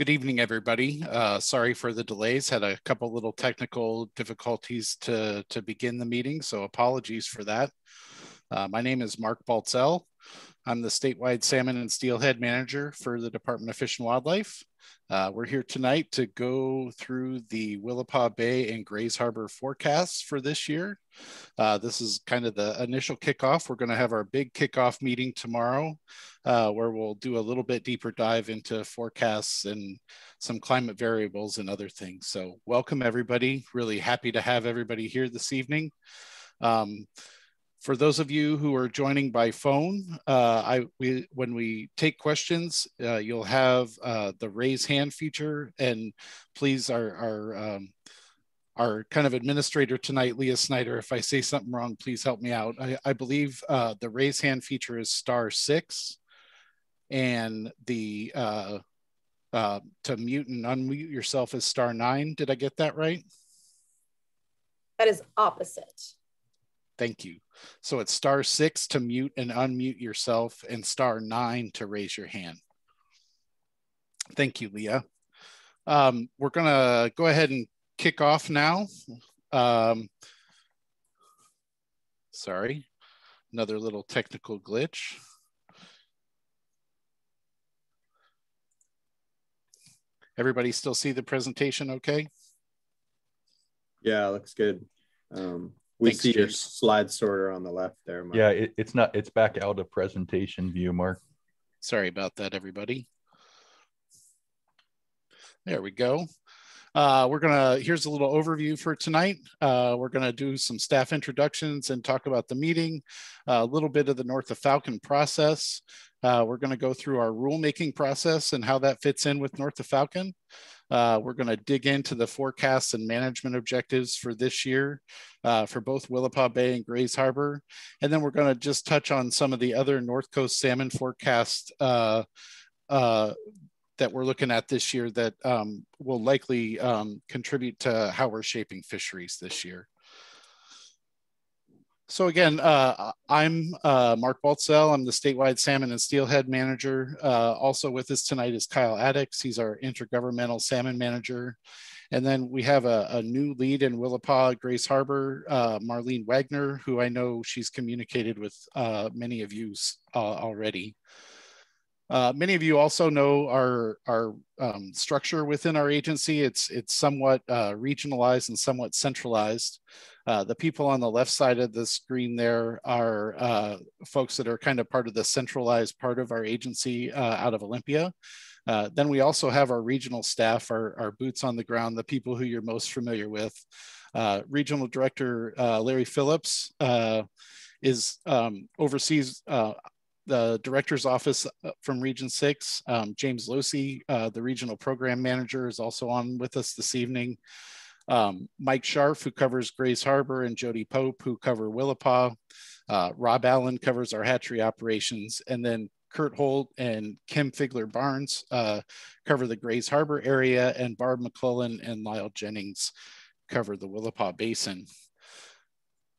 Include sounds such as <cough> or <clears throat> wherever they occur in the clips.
Good evening, everybody. Uh, sorry for the delays. Had a couple little technical difficulties to, to begin the meeting, so apologies for that. Uh, my name is Mark Baltzell. I'm the statewide salmon and steelhead manager for the Department of Fish and Wildlife. Uh, we're here tonight to go through the Willapa Bay and Grays Harbor forecasts for this year. Uh, this is kind of the initial kickoff. We're going to have our big kickoff meeting tomorrow, uh, where we'll do a little bit deeper dive into forecasts and some climate variables and other things. So, welcome everybody. Really happy to have everybody here this evening. Um, for those of you who are joining by phone, uh, I we when we take questions, uh, you'll have uh, the raise hand feature, and please, our our um, our kind of administrator tonight, Leah Snyder. If I say something wrong, please help me out. I, I believe uh, the raise hand feature is star six, and the uh, uh, to mute and unmute yourself is star nine. Did I get that right? That is opposite. Thank you. So it's star six to mute and unmute yourself and star nine to raise your hand. Thank you, Leah. Um, we're gonna go ahead and kick off now. Um, sorry, another little technical glitch. Everybody still see the presentation okay? Yeah, looks good. Um, we Thanks, see your slide sorter on the left there. Mark. Yeah, it, it's not, it's back out of presentation view, Mark. Sorry about that, everybody. There we go. Uh, we're gonna, here's a little overview for tonight. Uh, we're gonna do some staff introductions and talk about the meeting, a little bit of the North of Falcon process. Uh, we're gonna go through our rulemaking process and how that fits in with North of Falcon. Uh, we're gonna dig into the forecasts and management objectives for this year uh, for both Willapa Bay and Grays Harbor. And then we're gonna just touch on some of the other North Coast salmon forecasts uh, uh, that we're looking at this year that um, will likely um, contribute to how we're shaping fisheries this year. So again, uh, I'm uh, Mark Baltzell. I'm the statewide salmon and steelhead manager. Uh, also with us tonight is Kyle Addicks. He's our intergovernmental salmon manager. And then we have a, a new lead in Willapa, Grays Harbor, uh, Marlene Wagner, who I know she's communicated with uh, many of you uh, already. Many of you also know our, our um, structure within our agency. It's, it's somewhat regionalized and somewhat centralized. Uh, the people on the left side of the screen there are uh, folks that are kind of part of the centralized part of our agency uh, out of Olympia. Uh, then we also have our regional staff, our, our boots on the ground, the people who you're most familiar with. Regional Director Larry Phillips is um, oversees the director's office uh, from Region 6. Um, James Losee, uh, the regional program manager, is also on with us this evening. Um, Mike Scharf, who covers Grays Harbor, and Jody Pope, who cover Willapa. Uh, Rob Allen covers our hatchery operations. And then Kurt Holt and Kim Figlar Barnes uh, cover the Grays Harbor area, and Barb McClellan and Lyle Jennings cover the Willapa Basin.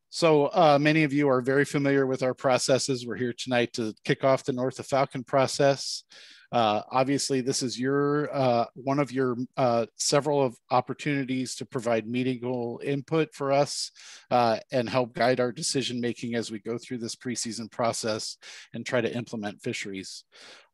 So uh, many of you are very familiar with our processes. We're here tonight to kick off the North of Falcon process. Uh, obviously, this is your uh, one of your uh, several of opportunities to provide meaningful input for us uh, and help guide our decision making as we go through this preseason process and try to implement fisheries.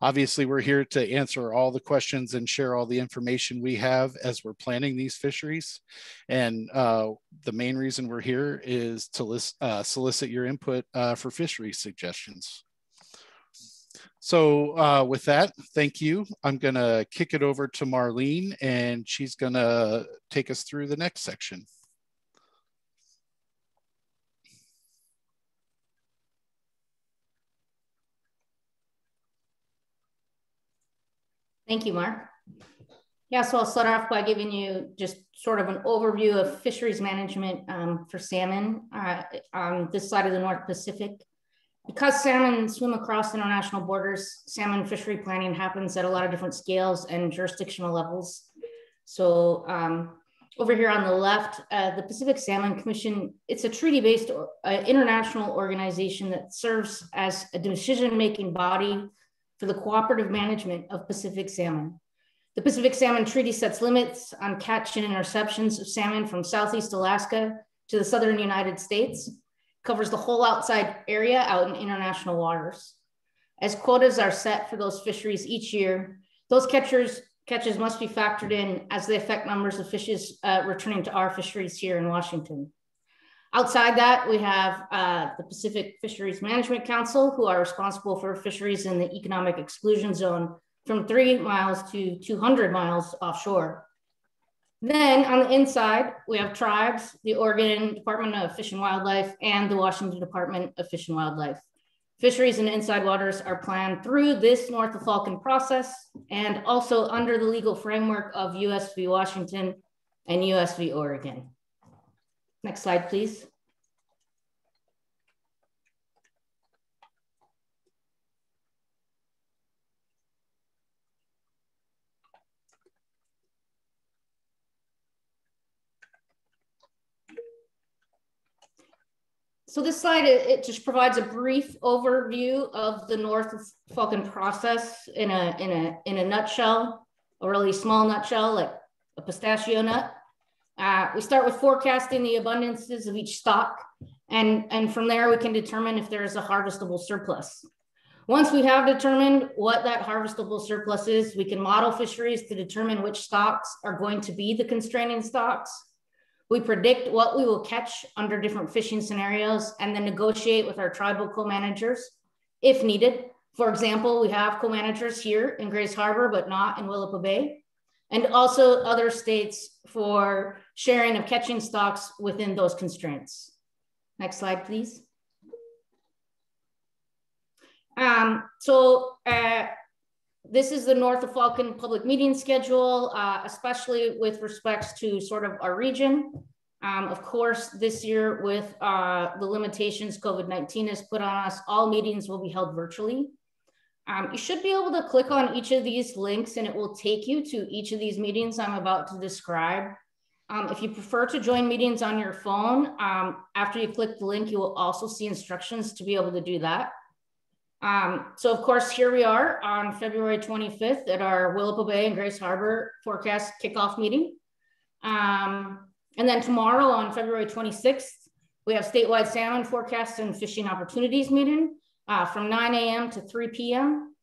Obviously, we're here to answer all the questions and share all the information we have as we're planning these fisheries. And uh, the main reason we're here is to list, uh, solicit your input for fishery suggestions. So uh, with that, thank you. I'm gonna kick it over to Marlene and she's gonna take us through the next section. Thank you, Mark. Yeah, so I'll start off by giving you just sort of an overview of fisheries management um, for salmon uh, on this side of the North Pacific. Because salmon swim across international borders, salmon fishery planning happens at a lot of different scales and jurisdictional levels. So um, over here on the left, uh, the Pacific Salmon Commission, it's a treaty-based uh, international organization that serves as a decision-making body for the cooperative management of Pacific salmon. The Pacific Salmon Treaty sets limits on catch and interceptions of salmon from Southeast Alaska to the Southern United States, covers the whole outside area out in international waters. As quotas are set for those fisheries each year, those catchers catches must be factored in as they affect numbers of fishes uh, returning to our fisheries here in Washington. Outside that, we have uh, the Pacific Fisheries Management Council, who are responsible for fisheries in the economic exclusion zone from three miles to 200 miles offshore. Then on the inside, we have tribes, the Oregon Department of Fish and Wildlife, and the Washington Department of Fish and Wildlife. Fisheries in inside waters are planned through this North of Falcon process and also under the legal framework of US v. Washington and US v. Oregon. Next slide, please. So this slide, it, just provides a brief overview of the North Falcon process in a, in, a, in a nutshell, a really small nutshell, like a pistachio nut. Uh, we start with forecasting the abundances of each stock, and, and from there we can determine if there is a harvestable surplus. Once we have determined what that harvestable surplus is, we can model fisheries to determine which stocks are going to be the constraining stocks we predict what we will catch under different fishing scenarios and then negotiate with our tribal co-managers if needed. For example, we have co-managers here in Grays Harbor, but not in Willapa Bay, and also other states for sharing of catching stocks within those constraints. Next slide, please. Um, so uh, this is the North of Falcon public meeting schedule, uh, especially with respects to sort of our region. Um, of course, this year with uh, the limitations COVID-19 has put on us, all meetings will be held virtually. Um, you should be able to click on each of these links and it will take you to each of these meetings I'm about to describe. Um, if you prefer to join meetings on your phone, um, after you click the link, you will also see instructions to be able to do that. Um, so of course, here we are on February 25th at our Willapa Bay and Grays Harbor forecast kickoff meeting. Um, and then tomorrow on February 26th, we have statewide salmon forecast and fishing opportunities meeting uh, from 9 a.m. to 3 p.m.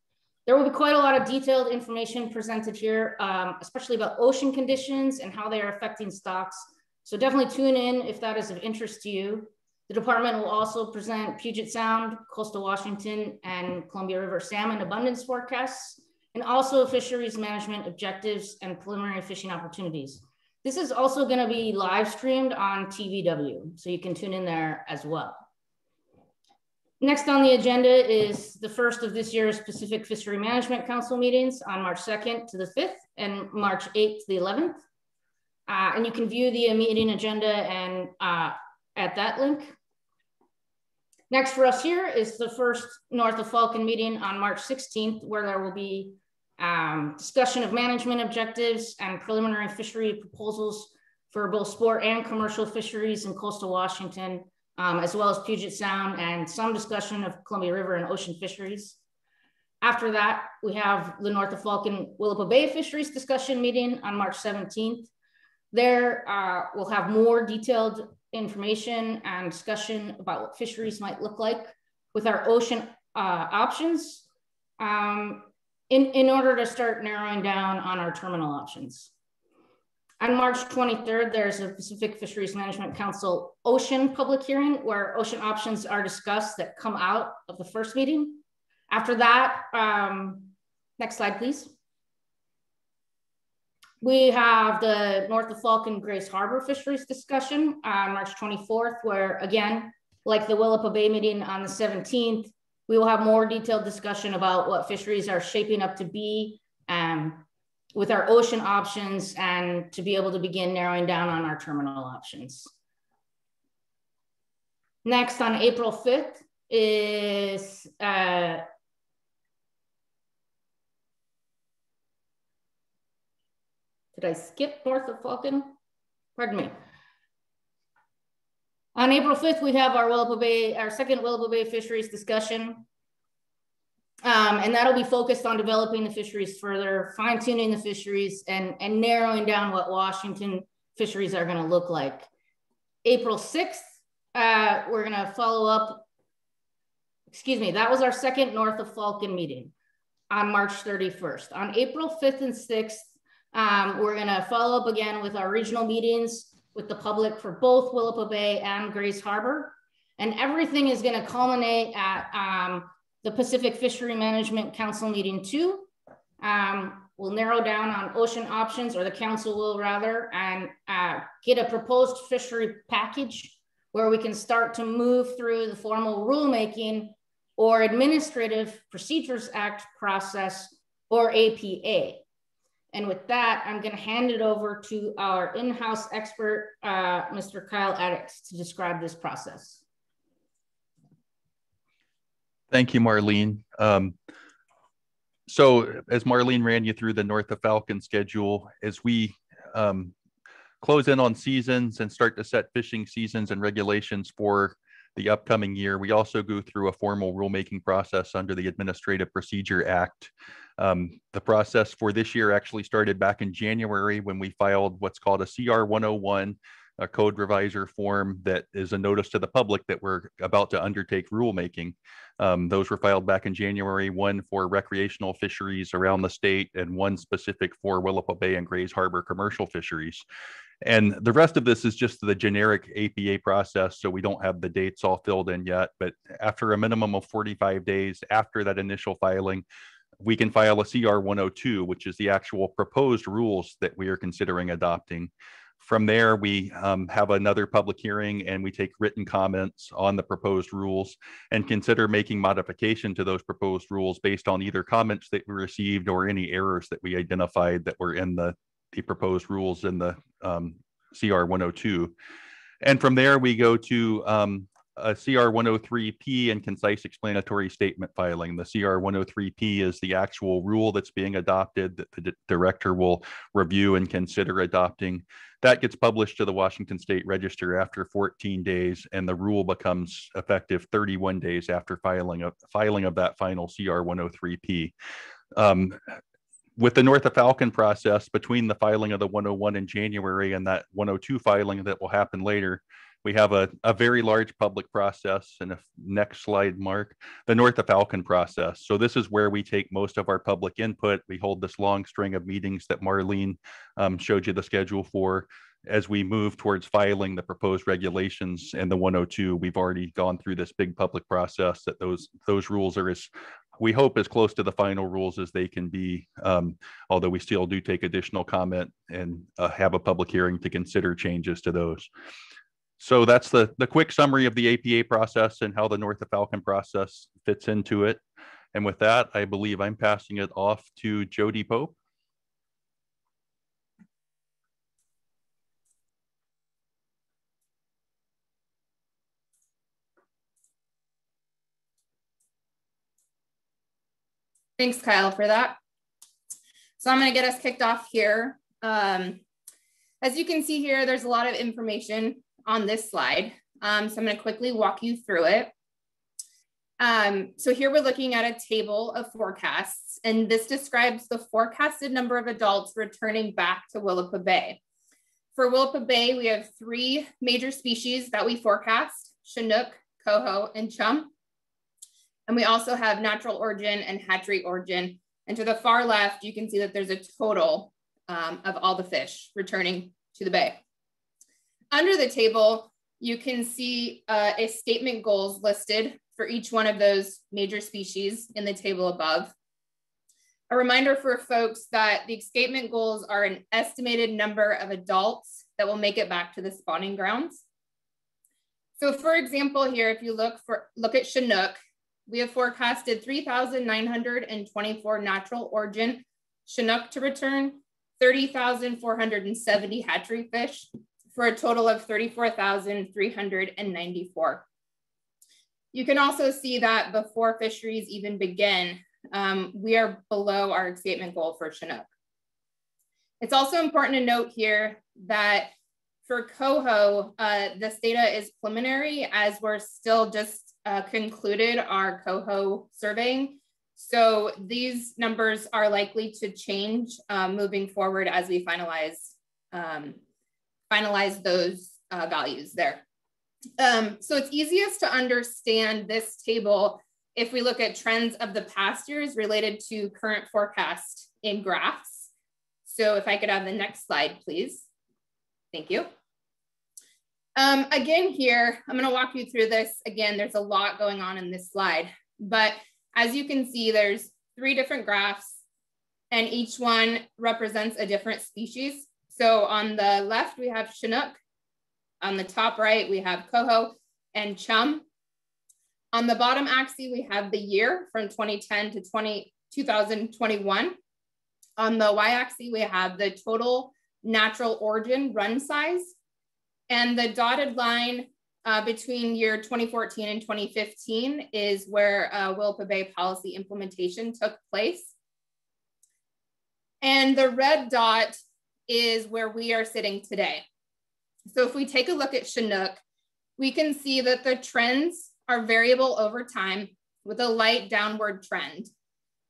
There will be quite a lot of detailed information presented here, um, especially about ocean conditions and how they are affecting stocks. So definitely tune in if that is of interest to you. The department will also present Puget Sound, coastal Washington, and Columbia River salmon abundance forecasts, and also fisheries management objectives and preliminary fishing opportunities. This is also gonna be live streamed on TVW, so you can tune in there as well. Next on the agenda is the first of this year's Pacific Fishery Management Council meetings on March 2nd to the 5th and March 8th to the 11th. Uh, and you can view the meeting agenda and uh, at that link. Next for us here is the first North of Falcon meeting on March 16th, where there will be um, discussion of management objectives and preliminary fishery proposals for both sport and commercial fisheries in coastal Washington, um, as well as Puget Sound and some discussion of Columbia River and ocean fisheries. After that, we have the North of Falcon Willapa Bay fisheries discussion meeting on March 17th. There, uh, we'll have more detailed information and discussion about what fisheries might look like with our ocean uh, options um, in, in order to start narrowing down on our terminal options. On March 23rd, there's a Pacific Fisheries Management Council ocean public hearing where ocean options are discussed that come out of the first meeting. After that, um, next slide, please. We have the North of Falcon Grays Harbor fisheries discussion on March 24th, where again, like the Willapa Bay meeting on the 17th, we will have more detailed discussion about what fisheries are shaping up to be um, with our ocean options and to be able to begin narrowing down on our terminal options. Next on April 5th is uh, I skip north of Falcon? Pardon me. On April 5th, we have our Willapa Bay, our second Willapa Bay fisheries discussion. Um, and that'll be focused on developing the fisheries further, fine tuning the fisheries, and, and narrowing down what Washington fisheries are going to look like. April 6th, uh, we're going to follow up. Excuse me, that was our second North of Falcon meeting on March 31st. On April 5th and 6th, um, we're going to follow up again with our regional meetings with the public for both Willapa Bay and Grays Harbor. And everything is going to culminate at um, the Pacific Fishery Management Council meeting two. Um, we'll narrow down on ocean options, or the council will rather, and uh, get a proposed fishery package where we can start to move through the formal rulemaking or Administrative Procedures Act process or APA. And with that, I'm going to hand it over to our in-house expert, uh, Mr. Kyle Addicks, to describe this process. Thank you, Marlene. Um, so as Marlene ran you through the North of Falcon schedule, as we um, close in on seasons and start to set fishing seasons and regulations for the upcoming year, we also go through a formal rulemaking process under the Administrative Procedure Act. Um, the process for this year actually started back in January when we filed what's called a CR 101, a code revisor form that is a notice to the public that we're about to undertake rulemaking. Um, those were filed back in January, one for recreational fisheries around the state and one specific for Willapa Bay and Grays Harbor commercial fisheries. And the rest of this is just the generic APA process. So we don't have the dates all filled in yet. But after a minimum of 45 days after that initial filing, we can file a CR 102, which is the actual proposed rules that we are considering adopting. From there, we um, have another public hearing and we take written comments on the proposed rules and consider making modification to those proposed rules based on either comments that we received or any errors that we identified that were in the, the proposed rules in the um, CR 102. And from there, we go to um, a CR 103P and concise explanatory statement filing. The CR 103P is the actual rule that's being adopted that the director will review and consider adopting. That gets published to the Washington State Register after 14 days, and the rule becomes effective 31 days after filing of, filing of that final CR 103P. Um, with the North of Falcon process, between the filing of the 101 in January and that 102 filing that will happen later, we have a, a very large public process and a next slide mark. The north of falcon process. So this is where we take most of our public input. We hold this long string of meetings that marlene um, showed you the schedule for. As we move towards filing the proposed regulations and the 102 we've already gone through this big public process that those those rules are as we hope as close to the final rules as they can be um, although we still do take additional comment and uh, have a public hearing to consider changes to those so that's the, the quick summary of the APA process and how the North of Falcon process fits into it. And with that, I believe I'm passing it off to Jody Pope. Thanks, Kyle, for that. So I'm going to get us kicked off here. Um, as you can see here, there's a lot of information on this slide. Um, so I'm going to quickly walk you through it. Um, so here we're looking at a table of forecasts, and this describes the forecasted number of adults returning back to Willapa Bay. For Willapa Bay, we have three major species that we forecast, Chinook, Coho, and Chum. And we also have natural origin and hatchery origin. And to the far left, you can see that there's a total um, of all the fish returning to the bay. Under the table, you can see uh, escapement goals listed for each one of those major species in the table above. A reminder for folks that the escapement goals are an estimated number of adults that will make it back to the spawning grounds. So for example, here, if you look for look at Chinook, we have forecasted 3,924 natural origin Chinook to return, 30,470 hatchery fish, for a total of 34,394. You can also see that before fisheries even begin, um, we are below our escapement goal for Chinook. It's also important to note here that for coho, uh, this data is preliminary as we're still just uh, concluded our coho surveying. So these numbers are likely to change um, moving forward as we finalize um, finalize those uh, values there. Um, so it's easiest to understand this table if we look at trends of the past years related to current forecast in graphs. So if I could have the next slide, please. Thank you. Um, again here, I'm gonna walk you through this. Again, there's a lot going on in this slide, but as you can see, there's three different graphs and each one represents a different species. So on the left, we have Chinook. On the top right, we have Coho and Chum. On the bottom axis, we have the year from 2010 to 20, 2021. On the y-axis, we have the total natural origin run size. And the dotted line uh, between year 2014 and 2015 is where uh, Willapa Bay policy implementation took place. And the red dot is where we are sitting today. So if we take a look at Chinook, we can see that the trends are variable over time with a light downward trend.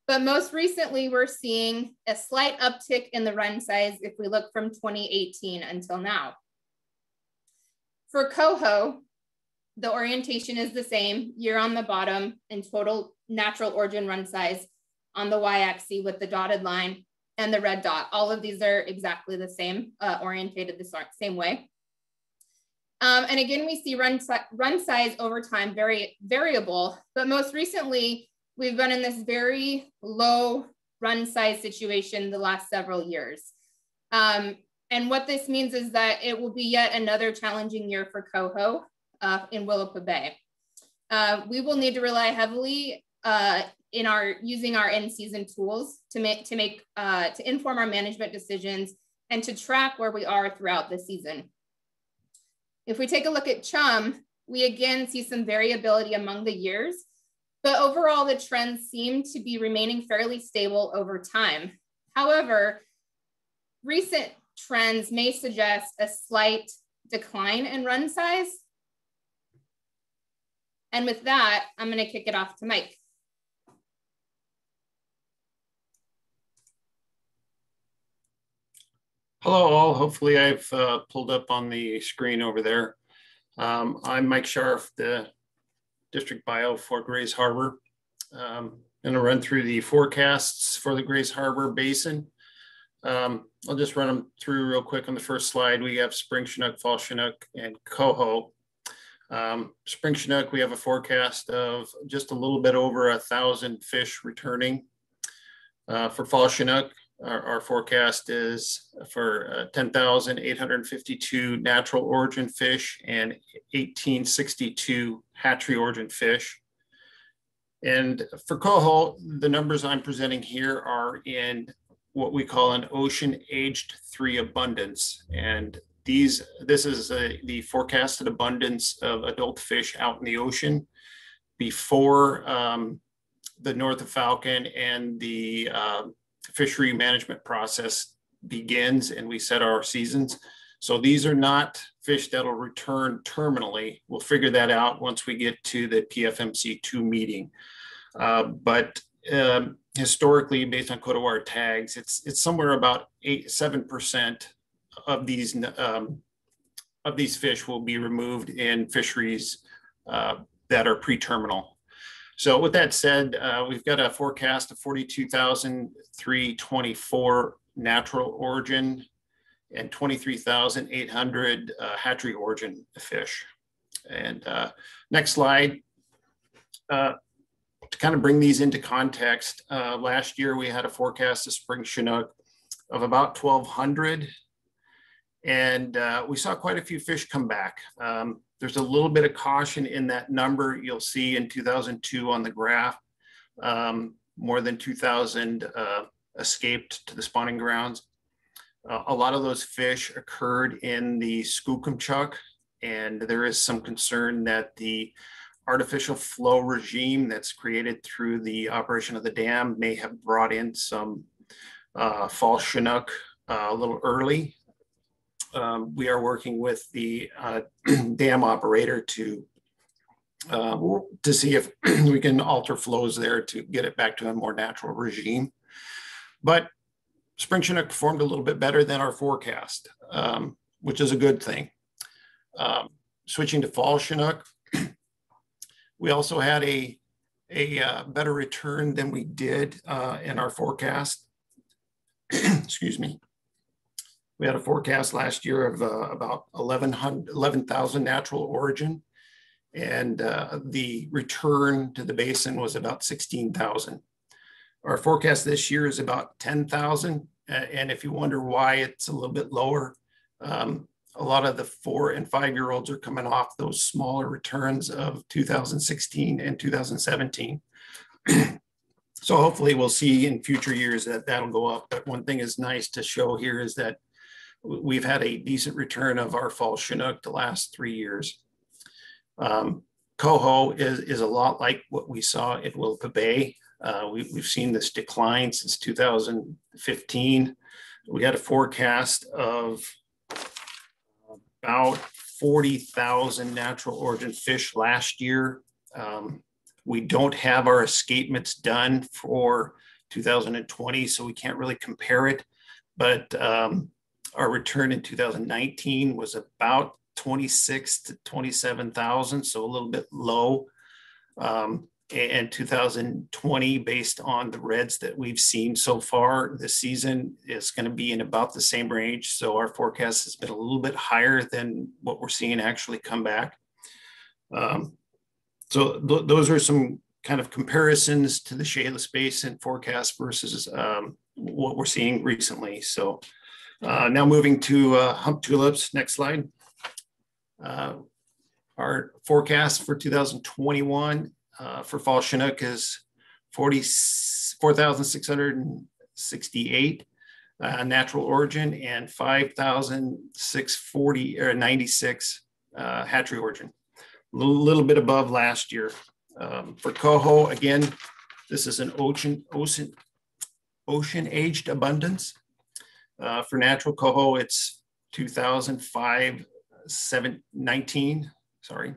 But most recently, we're seeing a slight uptick in the run size if we look from 2018 until now. For Coho, the orientation is the same, year on the bottom and total natural origin run size on the y-axis with the dotted line and the red dot. All of these are exactly the same, uh, orientated the same way. Um, and again, we see run, run size over time very variable, but most recently, we've been in this very low run size situation the last several years. Um, and what this means is that it will be yet another challenging year for Coho uh, in Willapa Bay. Uh, we will need to rely heavily uh, in our using our in-season tools to make to make uh, to inform our management decisions and to track where we are throughout the season. If we take a look at chum, we again see some variability among the years, but overall the trends seem to be remaining fairly stable over time. However, recent trends may suggest a slight decline in run size. And with that, I'm gonna kick it off to Mike. Hello all, hopefully I've uh, pulled up on the screen over there. Um, I'm Mike Scharf, the District Bio for Grays Harbor. Um, I'm gonna run through the forecasts for the Grays Harbor Basin. Um, I'll just run them through real quick on the first slide. We have Spring Chinook, Fall Chinook, and Coho. Um, Spring Chinook, we have a forecast of just a little bit over a thousand fish returning. Uh, for Fall Chinook, our, our forecast is for uh, 10,852 natural origin fish and 1862 hatchery origin fish. And for coho, the numbers I'm presenting here are in what we call an ocean aged three abundance. And these, this is a, the forecasted abundance of adult fish out in the ocean before um, the North of Falcon and the uh, fishery management process begins and we set our seasons. So these are not fish that'll return terminally. We'll figure that out once we get to the PFMC 2 meeting. Uh, but um, historically, based on coded wire tags, it's it's somewhere about eight seven percent of these um, of these fish will be removed in fisheries uh, that are pre-terminal. So with that said, uh, we've got a forecast of 42,324 natural origin and 23,800 uh, hatchery origin fish. And uh, next slide. Uh, to kind of bring these into context, uh, last year we had a forecast of spring Chinook of about 1,200 and uh, we saw quite a few fish come back. Um, there's a little bit of caution in that number. You'll see in 2002 on the graph, um, more than 2,000 uh, escaped to the spawning grounds. Uh, a lot of those fish occurred in the Skookumchuck, and there is some concern that the artificial flow regime that's created through the operation of the dam may have brought in some uh, false Chinook uh, a little early um, we are working with the uh, <clears throat> dam operator to uh, to see if <clears throat> we can alter flows there to get it back to a more natural regime. But spring Chinook performed a little bit better than our forecast, um, which is a good thing. Um, switching to fall Chinook, <clears throat> we also had a, a uh, better return than we did uh, in our forecast. Excuse me. We had a forecast last year of uh, about 11,000 natural origin and uh, the return to the basin was about 16,000. Our forecast this year is about 10,000. And if you wonder why it's a little bit lower, um, a lot of the four and five year olds are coming off those smaller returns of 2016 and 2017. so hopefully we'll see in future years that that'll go up. But one thing is nice to show here is that we've had a decent return of our fall Chinook the last three years. Um, coho is, is a lot like what we saw at Willapa Bay. Uh, we, we've seen this decline since 2015. We had a forecast of about 40,000 natural origin fish last year. Um, we don't have our escapements done for 2020, so we can't really compare it. But um, our return in 2019 was about 26 to 27,000, so a little bit low. Um, and 2020, based on the reds that we've seen so far this season, is going to be in about the same range. So our forecast has been a little bit higher than what we're seeing actually come back. Um, so th those are some kind of comparisons to the Chehalis Basin forecast versus um, what we're seeing recently. So uh, now moving to uh, Humptulips. Next slide. Uh, our forecast for 2021 uh, for fall Chinook is 44,668 uh, natural origin and 5,640 or 96 uh, hatchery origin. A little, little, bit above last year. Um, for coho, again, this is an ocean ocean ocean aged abundance. Uh, for natural coho, it's 2005 seven, 19, sorry.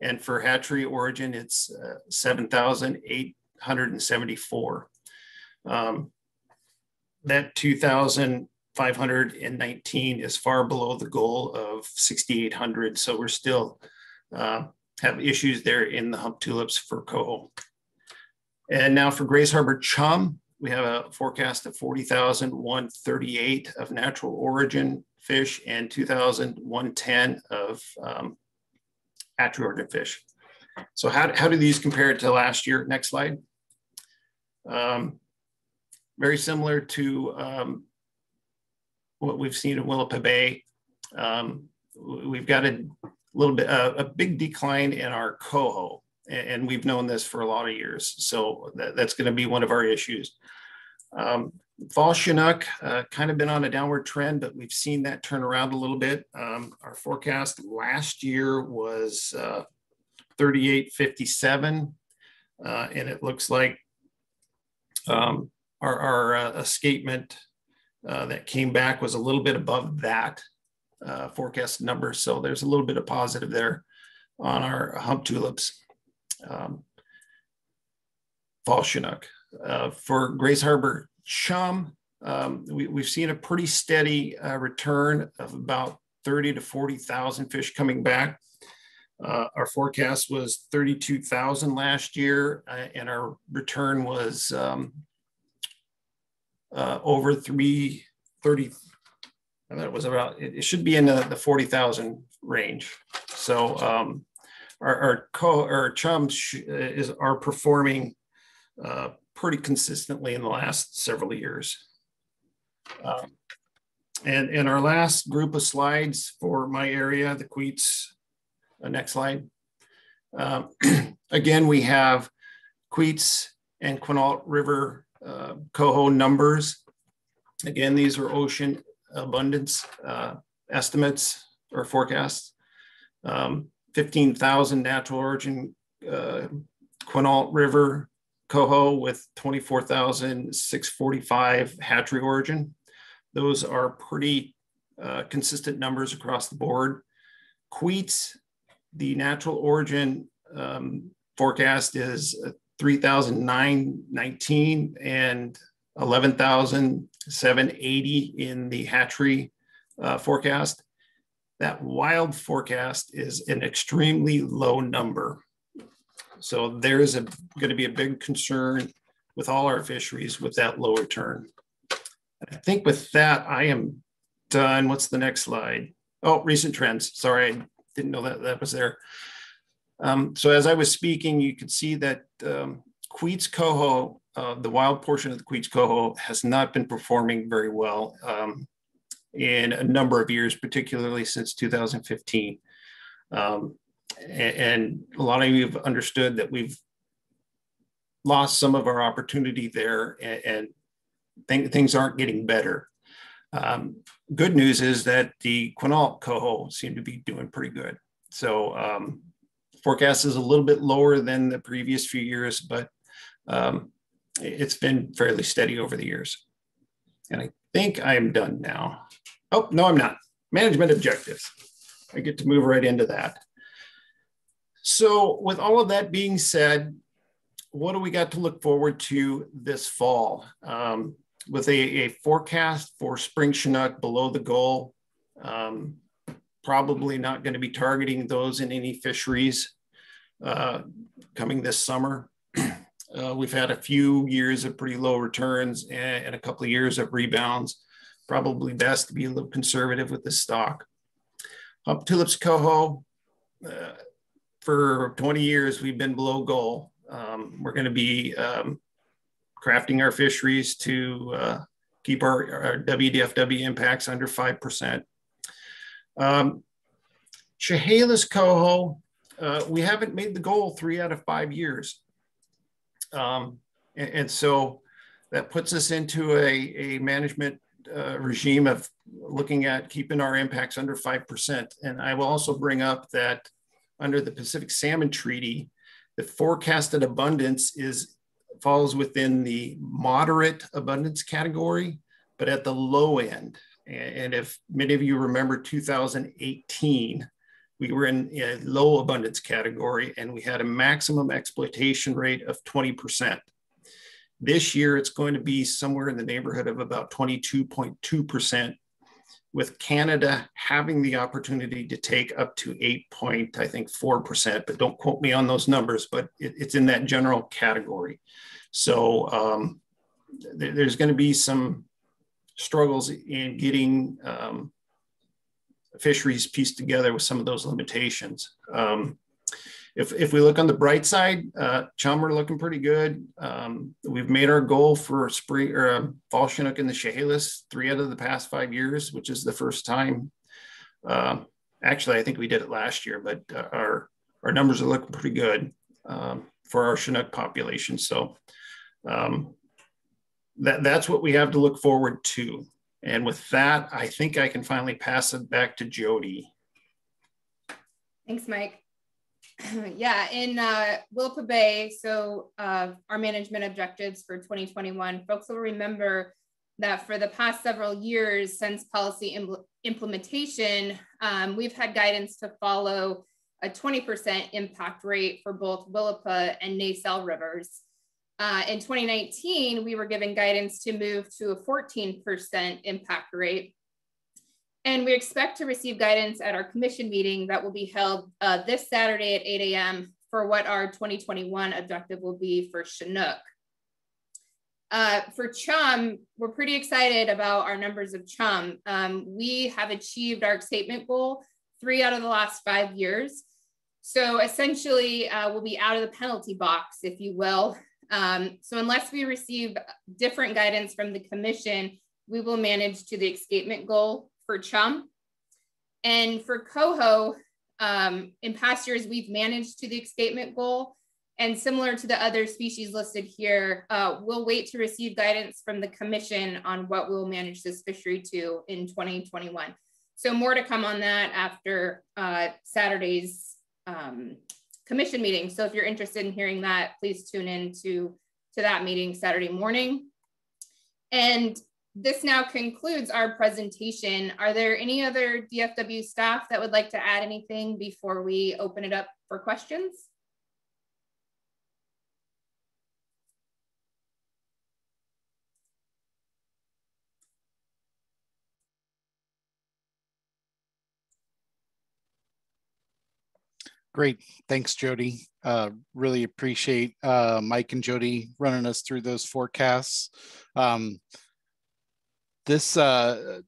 And for hatchery origin, it's uh, 7,874. Um, that 2,519 is far below the goal of 6,800. So we're still uh, have issues there in the Humptulips for coho. And now for Grays Harbor chum, we have a forecast of 40,138 of natural origin fish and 2,110 of um, hatchery origin fish. So how, how do these compare to last year? Next slide. Um, very similar to um, what we've seen in Willapa Bay. Um, we've got a little bit, uh, a big decline in our coho, and we've known this for a lot of years. So that, that's going to be one of our issues. Um, Fall Chinook uh, kind of been on a downward trend, but we've seen that turn around a little bit. Um, our forecast last year was uh, 38.57, uh, and it looks like um, our, our uh, escapement uh, that came back was a little bit above that uh, forecast number. So there's a little bit of positive there on our Humptulips. Um, Fall Chinook. Uh, for Grays Harbor chum, um, we, have seen a pretty steady uh, return of about 30 to 40,000 fish coming back. Uh, our forecast was 32,000 last year, uh, and our return was um, uh, over 330. And that was about, it, it, should be in the, the 40,000 range. So um, our, our, co, our chums is, are performing uh, pretty consistently in the last several years. Um, and in our last group of slides for my area, the Queets, uh, next slide. Um, <clears throat> again, we have Queets and Quinault River uh, coho numbers. Again, these are ocean abundance uh, estimates or forecasts. Um, 15,000 natural origin uh, Quinault River coho with 24,645 hatchery origin. Those are pretty uh, consistent numbers across the board. Queets, the natural origin um, forecast is 3,919 and 11,780 in the hatchery uh, forecast. That wild forecast is an extremely low number. So there is going to be a big concern with all our fisheries with that low return. I think with that, I am done. What's the next slide? Oh, recent trends. Sorry, I didn't know that that was there. Um, so as I was speaking, you could see that um, Queets coho, uh, the wild portion of the Queets coho has not been performing very well um, in a number of years, particularly since 2015. Um, and, a lot of you have understood that we've lost some of our opportunity there and, and th things aren't getting better. Um, good news is that the Quinault coho seem to be doing pretty good. So um, forecast is a little bit lower than the previous few years, but um, it's been fairly steady over the years. And I think I am done now. Oh, no, I'm not. Management objectives. I get to move right into that. So with all of that being said, what do we got to look forward to this fall? Um, with a, a, forecast for spring Chinook below the goal, um, probably not going to be targeting those in any fisheries uh, coming this summer. Uh, we've had a few years of pretty low returns and, and, a couple of years of rebounds. Probably best to be a little conservative with this stock. Humptulips coho, uh, for 20 years we've been below goal. Um, we're going to be um, crafting our fisheries to uh, keep our, our, WDFW impacts under 5%. Um, Chehalis coho, uh, we haven't made the goal three out of five years. Um, and, and, so that puts us into a, a management uh, regime of looking at keeping our impacts under 5%. And I will also bring up that under the Pacific Salmon Treaty, the forecasted abundance is falls within the moderate abundance category, but at the low end. And if many of you remember 2018, we were in a low abundance category and we had a maximum exploitation rate of 20%. This year, it's going to be somewhere in the neighborhood of about 22.2%, with Canada having the opportunity to take up to 8 point, I think 4%, but don't quote me on those numbers, but it, it's in that general category. So um, th there's going to be some struggles in getting um, fisheries pieced together with some of those limitations. Um, if, if we look on the bright side, uh, chum are looking pretty good. Um, we've made our goal for spring or uh, fall chinook in the Chehalis three out of the past five years, which is the first time. Uh, actually, I think we did it last year, but uh, our our numbers are looking pretty good um, for our chinook population. So um, that that's what we have to look forward to. And with that, I think I can finally pass it back to Jody. Thanks, Mike. <clears throat> yeah, in uh, Willapa Bay, so uh, our management objectives for 2021, folks will remember that for the past several years since policy Im implementation, um, we've had guidance to follow a 20% impact rate for both Willapa and Naselle rivers. Uh, in 2019, we were given guidance to move to a 14% impact rate. And we expect to receive guidance at our commission meeting that will be held uh, this Saturday at 8 a.m. for what our 2021 objective will be for Chinook. Uh, for chum, we're pretty excited about our numbers of chum. Um, we have achieved our escapement goal three out of the last five years. So essentially, uh, we'll be out of the penalty box, if you will, um, so unless we receive different guidance from the commission, we will manage to the escapement goal for chum. And for coho, um, in past years, we've managed to the escapement goal. And similar to the other species listed here, uh, we'll wait to receive guidance from the commission on what we'll manage this fishery to in 2021. So more to come on that after uh, Saturday's um, commission meeting. So if you're interested in hearing that, please tune in to, to that meeting Saturday morning. And this now concludes our presentation. Are there any other DFW staff that would like to add anything before we open it up for questions? Great. Thanks, Jody. Uh, really appreciate uh, Mike and Jody running us through those forecasts. Um, this uh,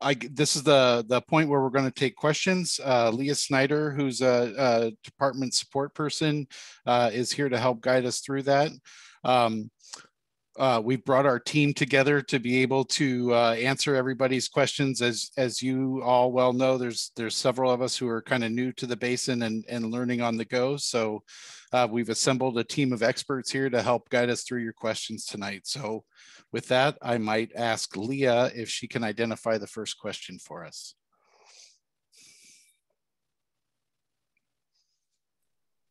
I this is the the point where we're going to take questions. Uh, Leah Snyder, who's a, a department support person, uh, is here to help guide us through that. Um, uh, we've brought our team together to be able to uh, answer everybody's questions. As as you all well know, there's there's several of us who are kind of new to the basin and and learning on the go. So uh, we've assembled a team of experts here to help guide us through your questions tonight. So with that, I might ask Leah if she can identify the first question for us.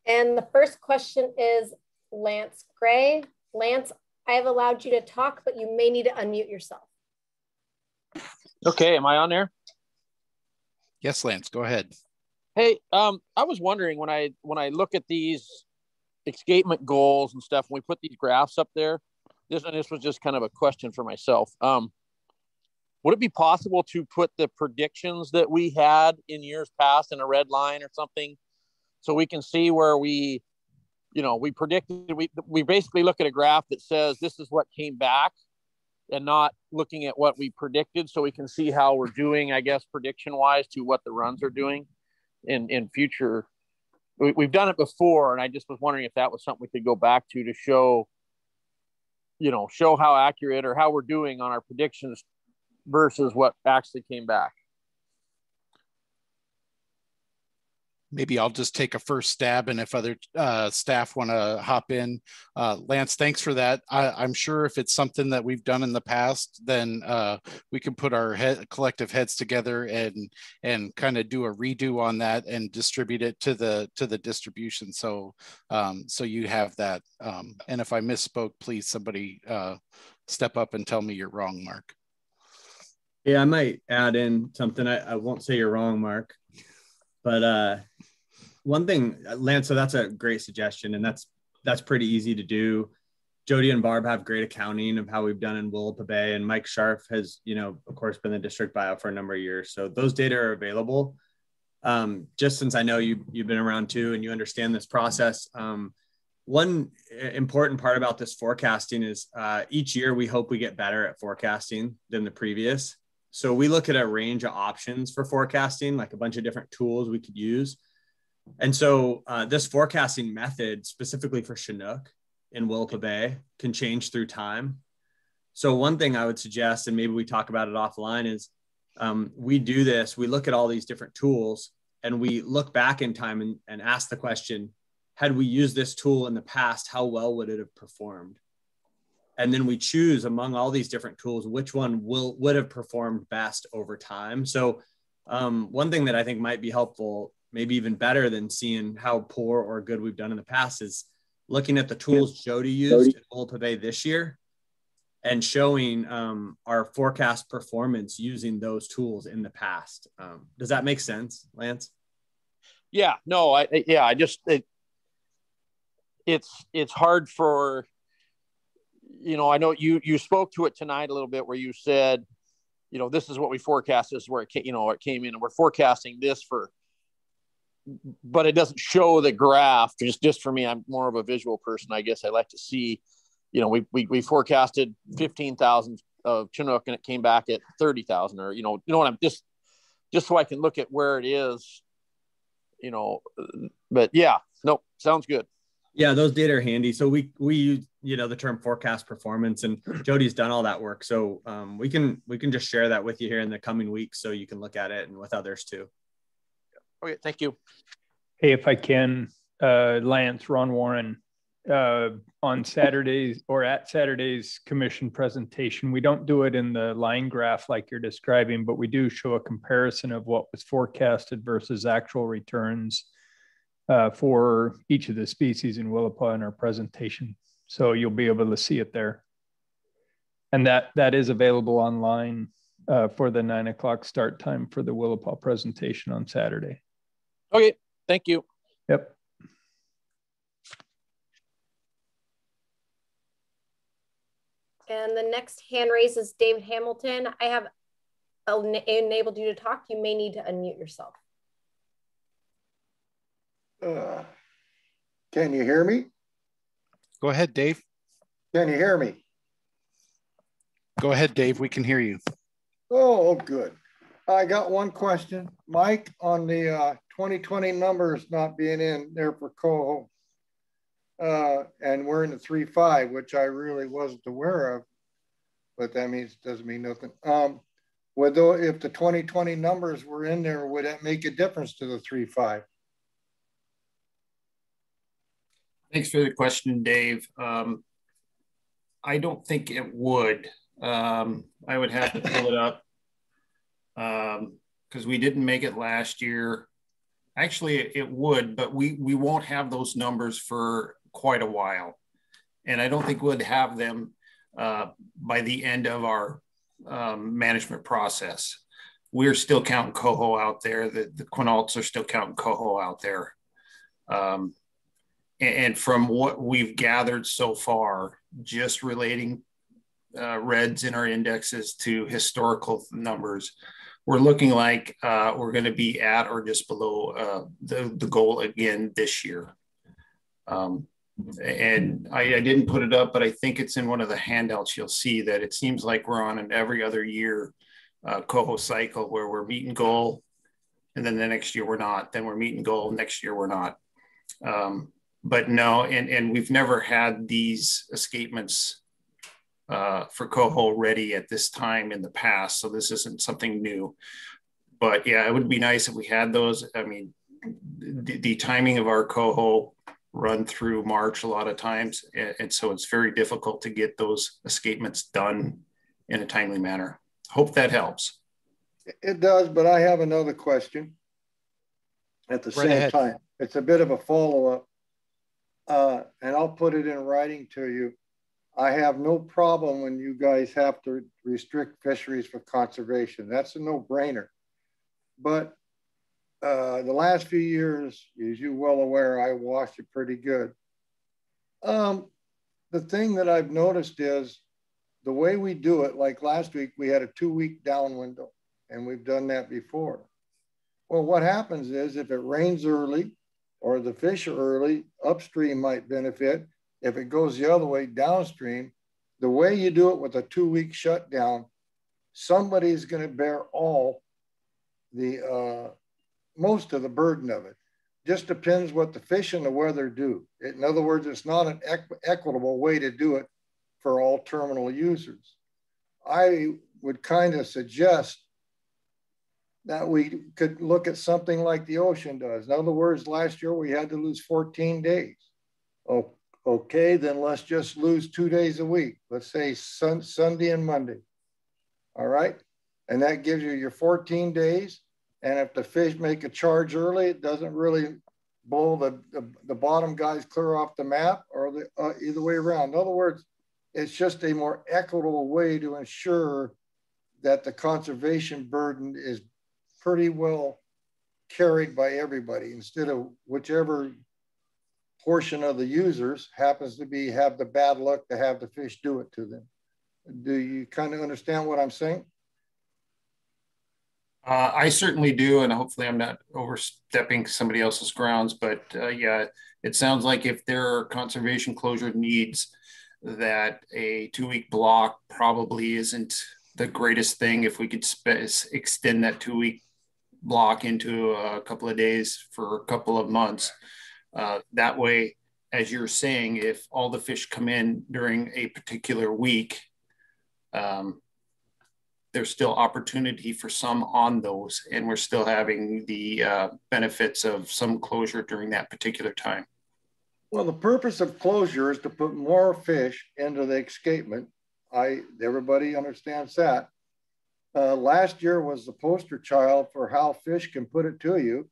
And the first question is Lance Gray. Lance, I have allowed you to talk, but you may need to unmute yourself. Okay, am I on there? Yes, Lance, go ahead. Hey, um, I was wondering when I when I look at these escapement goals and stuff, when we put these graphs up there, this and this was just kind of a question for myself. Um, would it be possible to put the predictions that we had in years past in a red line or something, so we can see where we you know, we predicted we we basically look at a graph that says this is what came back and not looking at what we predicted so we can see how we're doing, I guess, prediction wise to what the runs are doing in in future. We, we've done it before, and I just was wondering if that was something we could go back to to show, you know, show how accurate or how we're doing on our predictions versus what actually came back. Maybe I'll just take a first stab, and if other uh, staff want to hop in, uh, Lance, thanks for that. I, am sure if it's something that we've done in the past, then uh, we can put our head, collective heads together and and kind of do a redo on that and distribute it to the to the distribution. So um, so you have that. Um, and if I misspoke, please somebody uh, step up and tell me you're wrong, Mark. Yeah, I might add in something. I, I won't say you're wrong, Mark. But uh, one thing, Lance, so that's a great suggestion, and that's that's pretty easy to do. Jody and Barb have great accounting of how we've done in Willapa Bay, and Mike Scharf has, you know, of course, been the district bio for a number of years. So those data are available. Um, just since I know you you've been around too, and you understand this process. Um, one important part about this forecasting is uh, each year we hope we get better at forecasting than the previous. So we look at a range of options for forecasting, like a bunch of different tools we could use. And so uh, this forecasting method, specifically for Chinook in Willapa Bay, can change through time. So one thing I would suggest, and maybe we talk about it offline, is um, we do this. We look at all these different tools, and we look back in time and, and ask the question: Had we used this tool in the past, how well would it have performed? and then we choose among all these different tools which one will would have performed best over time so um, one thing that i think might be helpful maybe even better than seeing how poor or good we've done in the past is looking at the tools jody used Jody. in Bay this year and showing um, our forecast performance using those tools in the past um, does that make sense lance yeah no i yeah i just it, it's it's hard for you know, I know you you spoke to it tonight a little bit where you said, you know, this is what we forecast. This is where it came, you know, it came in, and we're forecasting this for, but it doesn't show the graph. Just just for me, I'm more of a visual person. I guess I like to see, you know, we we, we forecasted fifteen thousand of Chinook and it came back at thirty thousand, or you know, you know what I'm just just so I can look at where it is, you know. But yeah, no, sounds good. Yeah, those data are handy. So we we use you know the term forecast performance, and Jody's done all that work. So um, we can we can just share that with you here in the coming weeks, so you can look at it and with others too. Okay, thank you. Hey, if I can, uh, Lance, Ron Warren, uh, on Saturdays or at Saturday's commission presentation, we don't do it in the line graph like you're describing, but we do show a comparison of what was forecasted versus actual returns uh, for each of the species in Willapa in our presentation. So you'll be able to see it there. And that, that is available online uh, for the nine o'clock start time for the Willapa presentation on Saturday. Okay, thank you. Yep. And the next hand raise is David Hamilton. I have enabled you to talk. You may need to unmute yourself. Uh, can you hear me? Go ahead, Dave. Can you hear me? Go ahead, Dave. We can hear you. Oh, good. I got one question. Mike, on the uh, 2020 numbers not being in there for Coho, uh, and we're in the three five, which I really wasn't aware of, but that means doesn't mean nothing. Um, whether if the 2020 numbers were in there, would that make a difference to the three five? Thanks for the question, Dave. Um, I don't think it would. Um, I would have to pull it up because um, we didn't make it last year. Actually, it would, but we we won't have those numbers for quite a while, and I don't think we'd have them uh, by the end of our um, management process. We're still counting coho out there. The, the Quinaults are still counting coho out there. Um, and from what we've gathered so far, just relating uh, reds in our indexes to historical numbers, we're looking like uh, we're going to be at or just below uh, the, the goal again this year. Um, and I, I, didn't put it up, but I think it's in one of the handouts. You'll see that it seems like we're on an every other year uh, coho cycle where we're meeting goal, and then the next year we're not. Then we're meeting goal. Next year we're not. Um, but no, and and we've never had these escapements uh, for coho ready at this time in the past, so this isn't something new. But yeah, it would be nice if we had those. I mean, the, the timing of our coho run through March a lot of times, and, and so it's very difficult to get those escapements done in a timely manner. Hope that helps. It does, but I have another question at the right same ahead. time. It's a bit of a follow up uh, and I'll put it in writing to you. I have no problem when you guys have to restrict fisheries for conservation. That's a no brainer. But uh, the last few years, as you're well aware, I watched it pretty good. Um, the thing that I've noticed is the way we do it, like last week, we had a two week down window, and we've done that before. Well, what happens is if it rains early, or the fish are early, upstream might benefit. If it goes the other way, downstream, the way you do it with a two week shutdown, somebody's going to bear all the, uh, most of the burden of it. Just depends what the fish and the weather do. In other words, it's not an equ equitable way to do it for all terminal users. I would kind of suggest that we could look at something like the ocean does. In other words, last year we had to lose 14 days. Oh, okay, then let's just lose two days a week. Let's say sun, Sunday and Monday. All right. And that gives you your 14 days. And if the fish make a charge early, it doesn't really blow the, the, the bottom guys clear off the map or the uh, either way around. In other words, it's just a more equitable way to ensure that the conservation burden is pretty well carried by everybody instead of whichever portion of the users happens to be have the bad luck to have the fish do it to them. Do you kind of understand what I'm saying? Uh, I certainly do, and hopefully I'm not overstepping somebody else's grounds. But uh, yeah, it sounds like if there are conservation closure needs, that a two-week block probably isn't the greatest thing. If we could extend that two-week block into a couple of days for a couple of months. Uh, that way, as you're saying, if all the fish come in during a particular week, um, there's still opportunity for some on those, and we're still having the uh, benefits of some closure during that particular time. Well, the purpose of closure is to put more fish into the escapement. I everybody understands that. Uh, last year was the poster child for how fish can put it to you.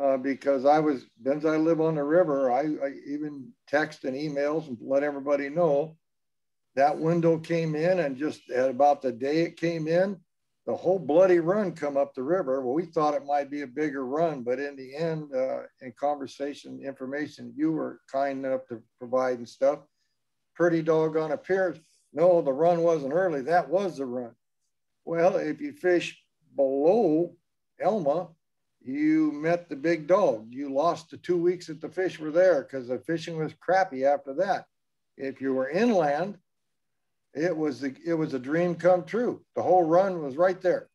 Uh, because I was, since I live on the river, I, I, even text and emails and let everybody know that window came in and just at about the day it came in, the whole bloody run come up the river. Well, we thought it might be a bigger run, but in the end, uh, in conversation information you were kind enough to provide and stuff, pretty doggone appears. No, the run wasn't early. That was the run. Well, if you fish below Elma, you met the big dog. You lost the two weeks that the fish were there because the fishing was crappy after that. If you were inland, it was the, it was a dream come true. The whole run was right there,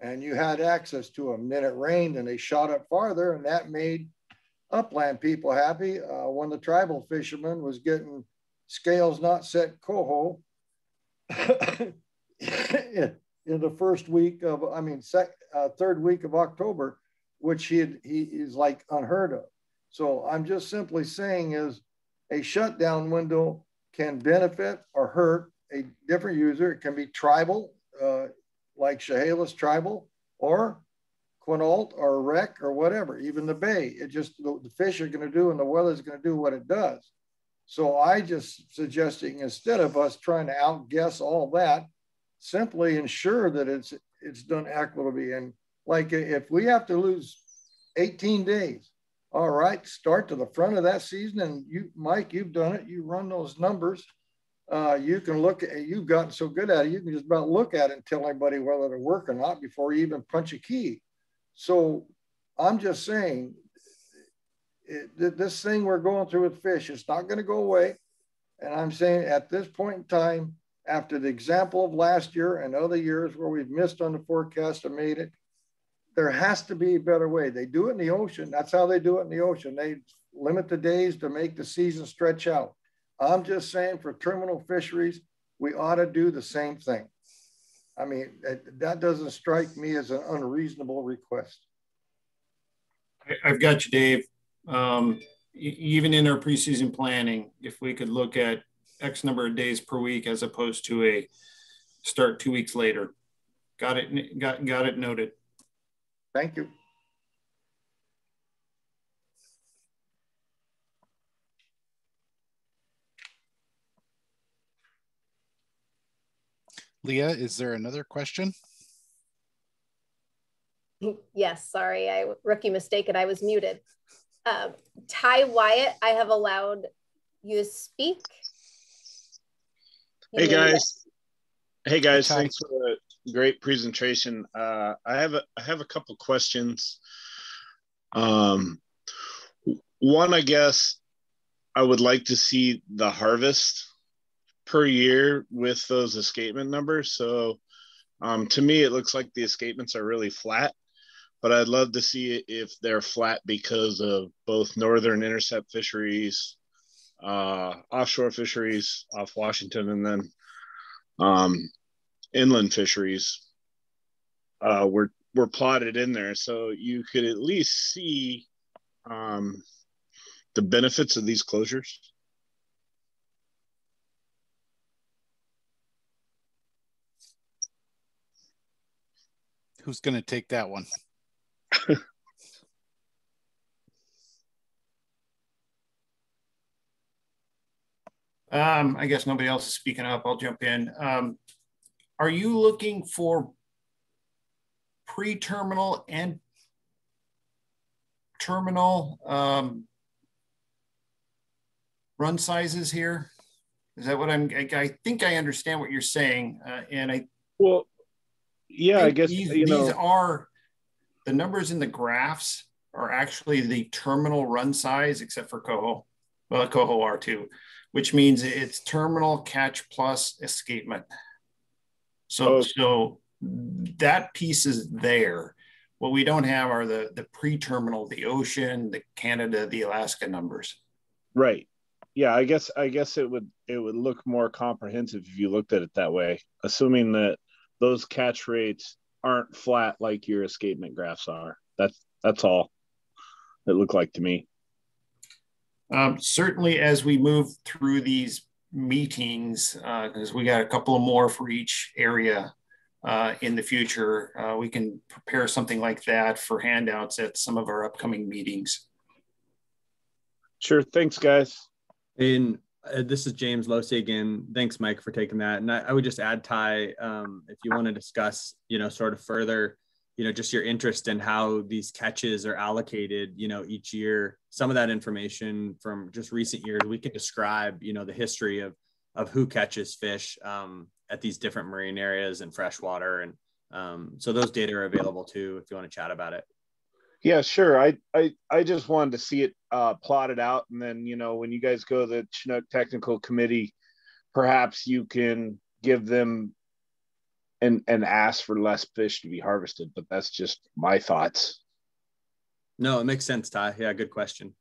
and you had access to them. Then it rained, and they shot up farther, and that made upland people happy. Uh, when the tribal fisherman was getting scales not set coho in, <coughs> in the first week of, I mean, sec, uh, third week of October, which he had, he is like unheard of. So I'm just simply saying is a shutdown window can benefit or hurt a different user. It can be tribal, uh, like Chehalis tribal, or Quinault or Rec or whatever, even the Bay. It just, the, fish are going to do and the weather is going to do what it does. So I just suggesting instead of us trying to outguess all that, simply ensure that it's it's done equitably. And like if we have to lose 18 days, all right, start to the front of that season. And you, Mike, you've done it. You run those numbers. Uh, you can look at you've gotten so good at it, you can just about look at it and tell anybody whether they work or not before you even punch a key. So I'm just saying it, this thing we're going through with fish, it's not going to go away. And I'm saying at this point in time, after the example of last year and other years where we've missed on the forecast and made it, there has to be a better way. They do it in the ocean. That's how they do it in the ocean. They limit the days to make the season stretch out. I'm just saying for terminal fisheries, we ought to do the same thing. I mean, that doesn't strike me as an unreasonable request. I've got you, Dave. Um, even in our preseason planning, if we could look at X number of days per week as opposed to a start two weeks later. Got it. Got got it noted. Thank you. Leah, is there another question? Yes, sorry, I rookie mistake and I was muted. Um, Ty Wyatt, I have allowed you to speak. You hey guys. Hey guys, hey, thanks for the great presentation. Uh, I have a, I have a couple questions. Um, one, I guess I would like to see the harvest per year with those escapement numbers. So um, to me, it looks like the escapements are really flat, but I'd love to see if they're flat because of both northern intercept fisheries, uh, offshore fisheries off Washington, and then um, inland fisheries uh, were were plotted in there, so you could at least see um, the benefits of these closures. Who's going to take that one? <laughs> um, I guess nobody else is speaking up. I'll jump in. Um, are you looking for pre-terminal and terminal um, run sizes here? Is that what I'm? I, I think I understand what you're saying, uh, and I. Well, yeah, I guess these, you know, these are the numbers in the graphs are actually the terminal run size, except for Coho. Well, Coho R2, which means it's terminal catch plus escapement. So, oh. so that piece is there. What we don't have are the the pre-terminal, the ocean, the Canada, the Alaska numbers. Right. Yeah, I guess I guess it would it would look more comprehensive if you looked at it that way, assuming that those catch rates aren't flat like your escapement graphs are. That's that's all it looked like to me. Um, certainly, as we move through these meetings, because uh, we got a couple of more for each area uh, in the future, uh, we can prepare something like that for handouts at some of our upcoming meetings. Sure. Thanks, guys. And uh, this is James Losee again. Thanks, Mike, for taking that. And I, I would just add, Ty, um, if you want to discuss, you know, sort of further, you know, just your interest in how these catches are allocated, you know, each year. Some of that information from just recent years, we can describe, you know, the history of of who catches fish um, at these different marine areas and freshwater, and um, so those data are available too if you want to chat about it. Yeah, sure. I I I just wanted to see it uh, plotted out, and then you know when you guys go to the Chinook Technical Committee, perhaps you can give them and and ask for less fish to be harvested. But that's just my thoughts. No, it makes sense, Ty. Yeah, good question.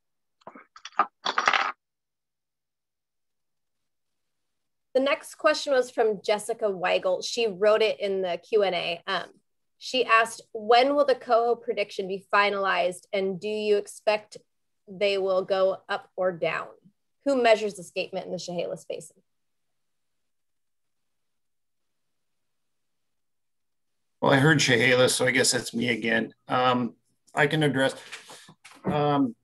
The next question was from Jessica Weigel. She wrote it in the Q&A. Um, she asked, when will the coho prediction be finalized and do you expect they will go up or down? Who measures escapement in the Chehalis Basin? Well, I heard Chehalis, so I guess that's me again. Um, I can address um,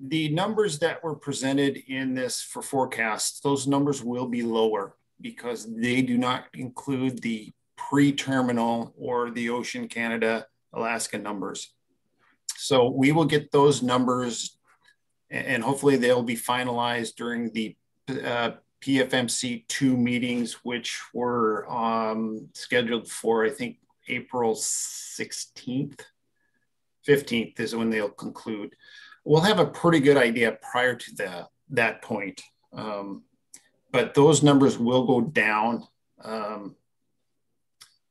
the numbers that were presented in this for forecasts. Those numbers will be lower because they do not include the pre-terminal or the Ocean Canada Alaska numbers. So we will get those numbers and hopefully they'll be finalized during the uh, PFMC two meetings, which were um, scheduled for, I think, April 16th. 15th is when they'll conclude. We'll have a pretty good idea prior to the, that point. Um, but those numbers will go down. Um,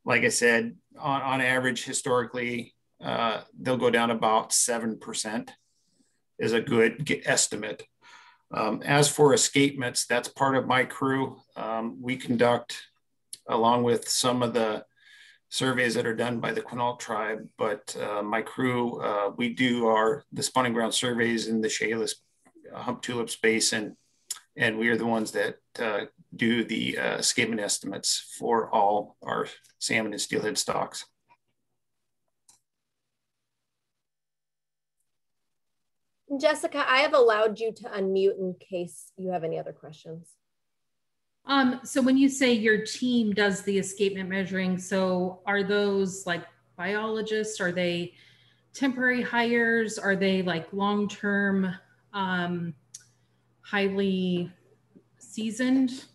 like I said, on, on average, historically, uh, they'll go down about 7% is a good estimate. Um, as for escapements, that's part of my crew. Um, we conduct, along with some of the surveys that are done by the Quinault tribe, but uh, my crew, uh, we do our the spawning ground surveys in the Chehalis uh, Humptulips Basin, and we are the ones that uh, do the uh, escapement estimates for all our salmon and steelhead stocks. Jessica, I have allowed you to unmute in case you have any other questions. Um, so when you say your team does the escapement measuring, so are those like biologists? Are they temporary hires? Are they like long-term, um, highly seasoned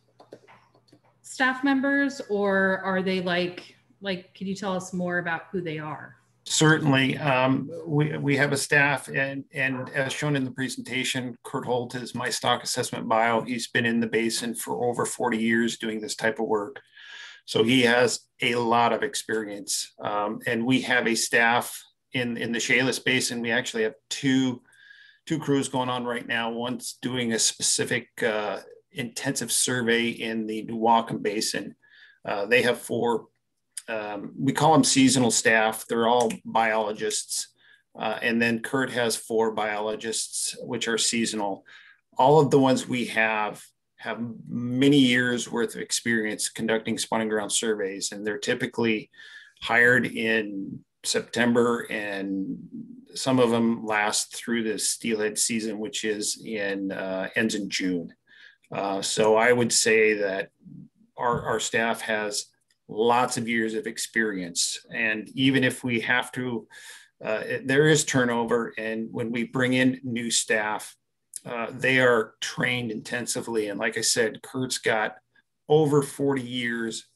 staff members, or are they like, like, could you tell us more about who they are? Certainly. Um, we, we have a staff and, and as shown in the presentation, Kurt Holt is my stock assessment bio. He's been in the basin for over 40 years doing this type of work. So he has a lot of experience. Um, and we have a staff in, in the Chehalis Basin. We actually have two, two crews going on right now. One's doing a specific uh, intensive survey in the New Newaukum Basin. Uh, they have four um, we call them seasonal staff. They're all biologists. Uh, and then Kurt has four biologists, which are seasonal. All of the ones we have have many years worth of experience conducting spawning ground surveys, and they're typically hired in September, and some of them last through the steelhead season, which is in uh, ends in June. Uh, so I would say that our, our staff has lots of years of experience. And even if we have to, uh, there is turnover. And when we bring in new staff, uh, they are trained intensively. And like I said, Kurt's got over 40 years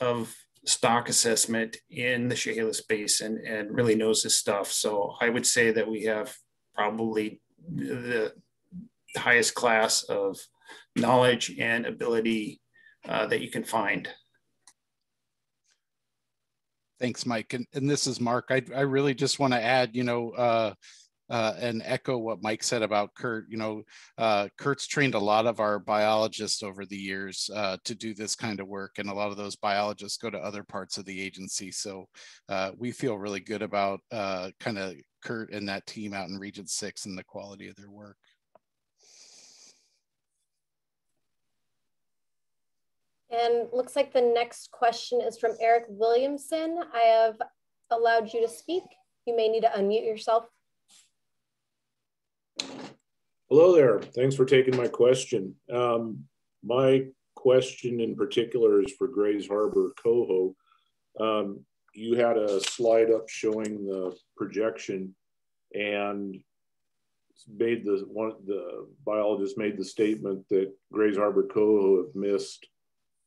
of stock assessment in the Chehalis Basin and really knows his stuff. So I would say that we have probably the highest class of knowledge and ability uh, that you can find. Thanks, Mike. And, and this is Mark. I, I really just want to add, you know, uh, uh, and echo what Mike said about Kurt. You know, uh, Kurt's trained a lot of our biologists over the years uh, to do this kind of work, and a lot of those biologists go to other parts of the agency. So uh, we feel really good about uh, kind of Kurt and that team out in Region Six and the quality of their work. And looks like the next question is from Eric Williamson. I have allowed you to speak. You may need to unmute yourself. Hello there. Thanks for taking my question. Um, my question in particular is for Grays Harbor Coho. Um, you had a slide up showing the projection and made the one the biologist made the statement that Grays Harbor Coho have missed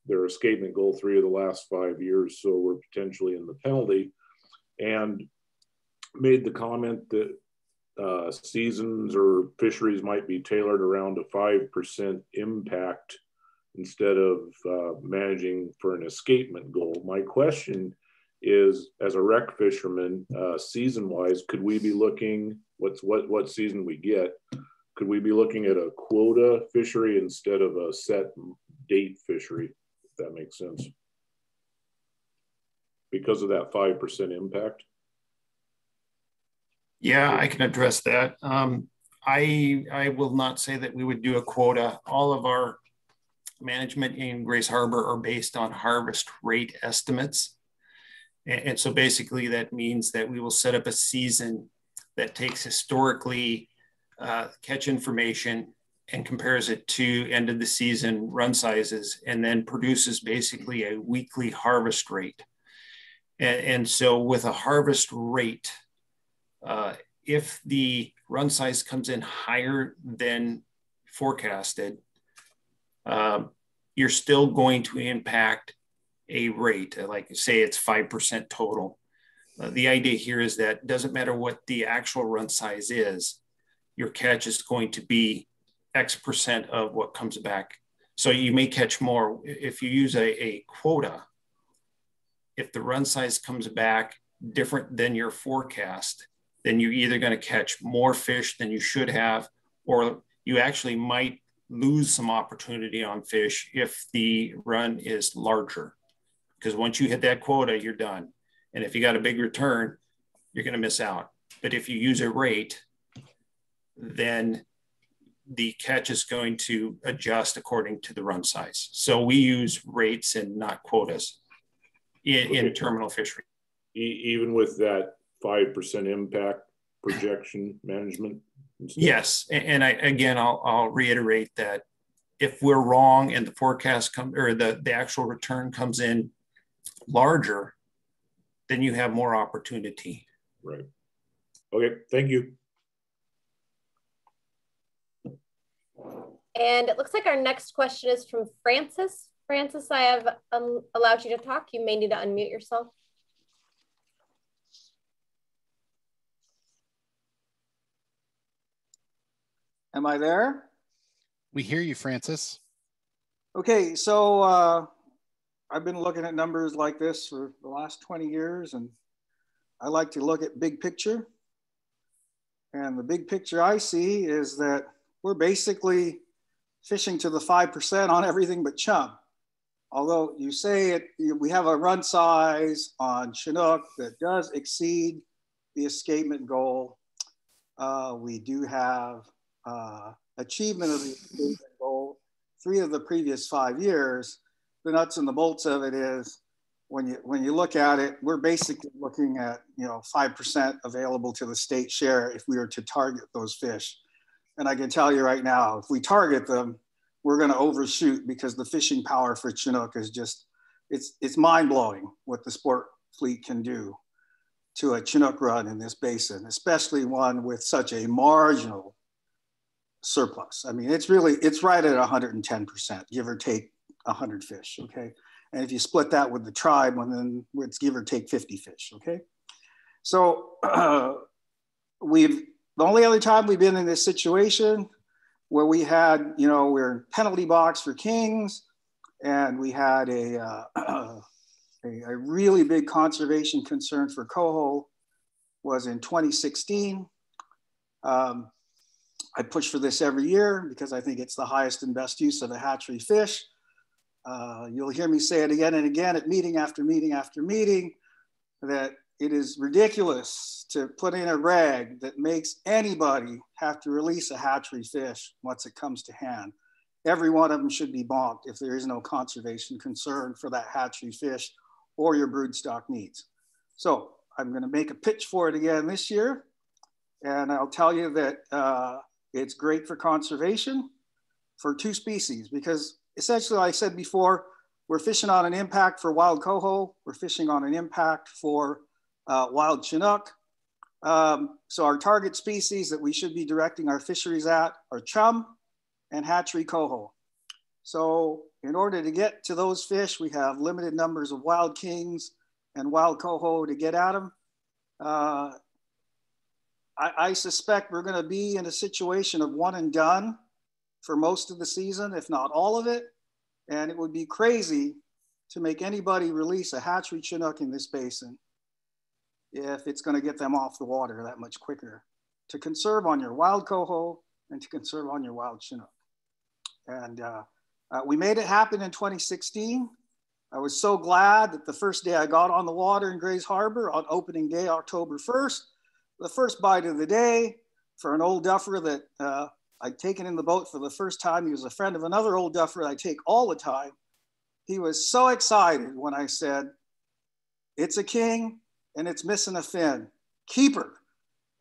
their escapement goal three of the last five years, so we're potentially in the penalty. And made the comment that uh, seasons or fisheries might be tailored around a 5% impact instead of uh, managing for an escapement goal. My question is, as a rec fisherman, uh, season wise, could we be looking, what's what, what season we get, could we be looking at a quota fishery instead of a set date fishery, that makes sense? Because of that 5% impact? Yeah, I can address that. Um, I I will not say that we would do a quota. All of our management in Grays Harbor are based on harvest rate estimates. And, and so basically that means that we will set up a season that takes historically uh, catch information and compares it to end of the season run sizes and then produces basically a weekly harvest rate. And, and so with a harvest rate, uh, if the run size comes in higher than forecasted, um, you're still going to impact a rate, like say it's 5% total. Uh, the idea here is that doesn't matter what the actual run size is, your catch is going to be X percent of what comes back. So you may catch more if you use a, a quota. If the run size comes back different than your forecast, then you're either going to catch more fish than you should have, or you actually might lose some opportunity on fish if the run is larger. Because once you hit that quota, you're done. And if you got a big return, you're going to miss out. But if you use a rate, then the catch is going to adjust according to the run size. So we use rates and not quotas in, in terminal fishery. even with that 5% impact projection management? Yes. And I, again, I'll, I'll reiterate that if we're wrong and the forecast come or the, the actual return comes in larger, then you have more opportunity. Right. Okay. Thank you. And it looks like our next question is from Francis. Francis, I have um, allowed you to talk. You may need to unmute yourself. Am I there? We hear you, Francis. Okay, so uh, I've been looking at numbers like this for the last 20 years, and I like to look at big picture. And the big picture I see is that we're basically fishing to the 5% on everything but chum. Although you say it, we have a run size on Chinook that does exceed the escapement goal. Uh, we do have uh, achievement of the escapement goal three of the previous five years. The nuts and the bolts of it is when you when you look at it, we're basically looking at you know five percent available to the state share if we were to target those fish. And I can tell you right now, if we target them, we're going to overshoot because the fishing power for Chinook is just it's it's mind blowing what the sport fleet can do to a Chinook run in this basin, especially one with such a marginal surplus. I mean, it's really, it's right at 110%, give or take 100 fish, okay? And if you split that with the tribe, well, then it's give or take 50 fish, okay? So uh, <clears throat> we've, the only other time we've been in this situation where we had, you know, we're in penalty box for kings and we had a, uh, <clears throat> a, a, really big conservation concern for coho was in 2016. Um, I push for this every year because I think it's the highest and best use of a hatchery fish. Uh, you'll hear me say it again and again at meeting after meeting after meeting that it is ridiculous to put in a reg that makes anybody have to release a hatchery fish once it comes to hand. Every one of them should be bonked if there is no conservation concern for that hatchery fish or your broodstock needs. So I'm going to make a pitch for it again this year. And I'll tell you that uh, it's great for conservation for two species because essentially, like I said before, we're fishing on an impact for wild coho. We're fishing on an impact for uh, wild chinook. Um, so our target species that we should be directing our fisheries at are chum and hatchery coho. So in order to get to those fish, we have limited numbers of wild kings and wild coho to get at them. Uh, I, I suspect we're going to be in a situation of one and done for most of the season, if not all of it. And it would be crazy to make anybody release a hatchery Chinook in this basin if it's going to get them off the water that much quicker to conserve on your wild coho and to conserve on your wild Chinook. And uh, uh, we made it happen in 2016. I was so glad that the first day I got on the water in Grays Harbor on opening day, October 1st, the first bite of the day for an old duffer that uh, I'd taken in the boat for the first time. He was a friend of another old duffer I take all the time. He was so excited when I said, It's a king and it's missing a fin. Keeper.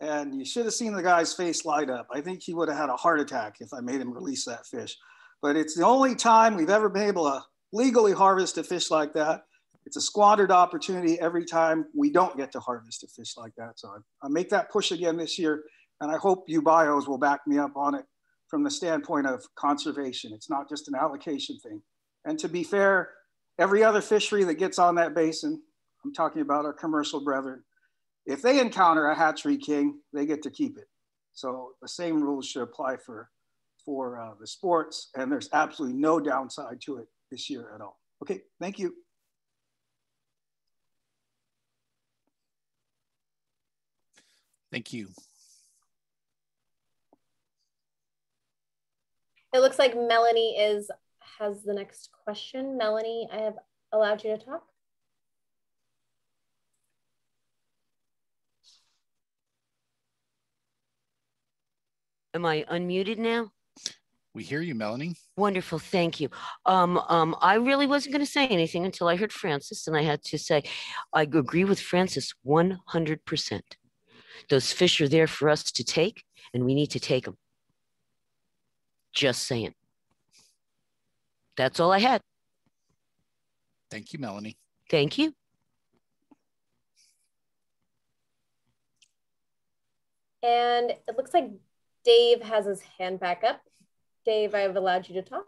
And you should have seen the guy's face light up. I think he would have had a heart attack if I made him release that fish. But it's the only time we've ever been able to legally harvest a fish like that. It's a squandered opportunity every time we don't get to harvest a fish like that. So I, I make that push again this year. And I hope you bios will back me up on it from the standpoint of conservation. It's not just an allocation thing. And to be fair, every other fishery that gets on that basin, I'm talking about our commercial brethren, if they encounter a hatchery king, they get to keep it. So the same rules should apply for, for uh, the sports and there's absolutely no downside to it this year at all. Okay, thank you. Thank you. It looks like Melanie is has the next question. Melanie, I have allowed you to talk. Am I unmuted now? We hear you, Melanie. Wonderful, thank you. Um, um, I really wasn't going to say anything until I heard Francis, and I had to say, I agree with Francis 100%. Those fish are there for us to take, and we need to take them. Just saying. That's all I had. Thank you, Melanie. Thank you. And it looks like Dave has his hand back up. Dave, I've allowed you to talk.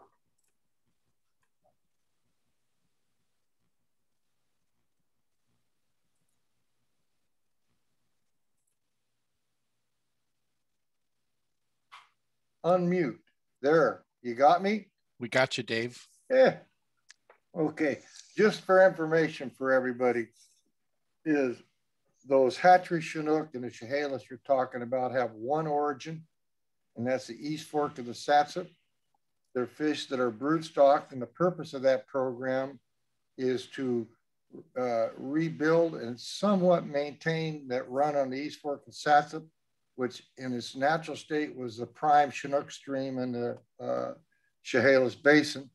Unmute. There, you got me? We got you, Dave. Yeah. Okay. Just for information for everybody, is those hatchery Chinook and the Chehalis you're talking about have one origin, and that's the East Fork of the Satsop. They're fish that are broodstock, and the purpose of that program is to uh, rebuild and somewhat maintain that run on the East Fork of Satsop, which in its natural state was the prime Chinook stream in the uh, Chehalis Basin.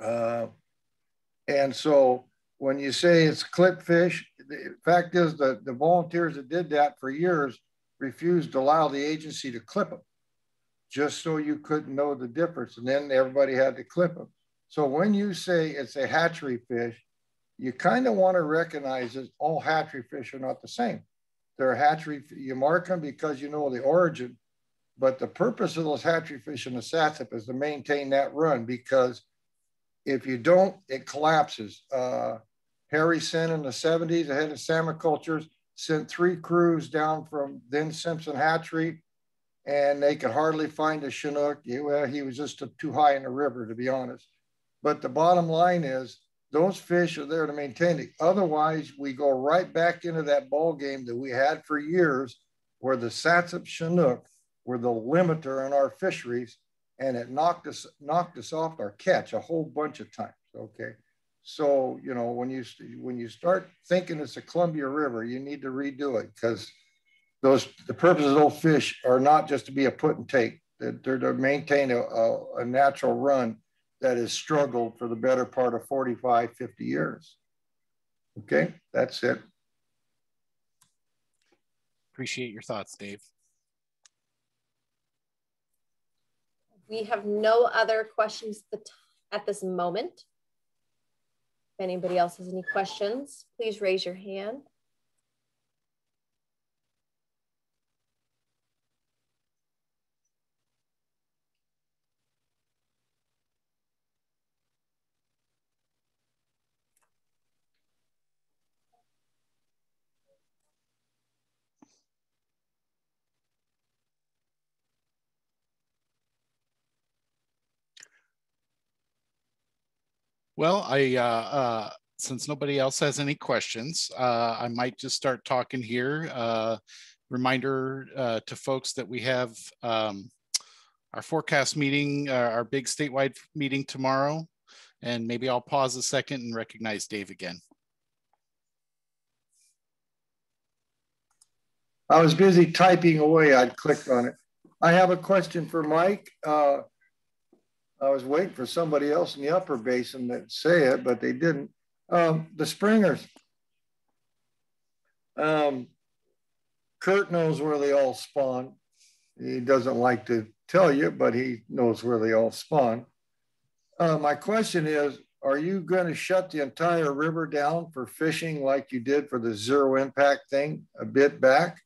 Uh, and so when you say it's clip fish, the fact is that the volunteers that did that for years refused to allow the agency to clip them just so you couldn't know the difference. And then everybody had to clip them. So when you say it's a hatchery fish, you kind of want to recognize that all hatchery fish are not the same. They're hatchery, you mark them because you know the origin, but the purpose of those hatchery fish in the Satsop is to maintain that run because if you don't, it collapses. Uh, Harry Sin in the 70s, ahead of salmon cultures, sent three crews down from then Simpson Hatchery, and they could hardly find a Chinook. He, well, he was just too high in the river, to be honest. But the bottom line is those fish are there to maintain it. Otherwise, we go right back into that ball game that we had for years where the Satsop Chinook were the limiter in our fisheries, and it knocked us knocked us off our catch a whole bunch of times. Okay, so you know when you when you start thinking it's a Columbia River, you need to redo it because those the purpose of those fish are not just to be a put and take. They're, to maintain a, a, a natural run that has struggled for the better part of 45, 50 years. Okay, that's it. Appreciate your thoughts, Dave. We have no other questions at this moment. If anybody else has any questions, please raise your hand. Well, I uh, uh, since nobody else has any questions, uh, I might just start talking here. Uh, reminder uh, to folks that we have um, our forecast meeting, uh, our big statewide meeting tomorrow. And maybe I'll pause a second and recognize Dave again. I was busy typing away. I'd clicked on it. I have a question for Mike. Uh, I was waiting for somebody else in the upper basin to say it, but they didn't. Um, the Springers. Um, Kurt knows where they all spawn. He doesn't like to tell you, but he knows where they all spawn. Uh, my question is, are you going to shut the entire river down for fishing like you did for the zero impact thing a bit back?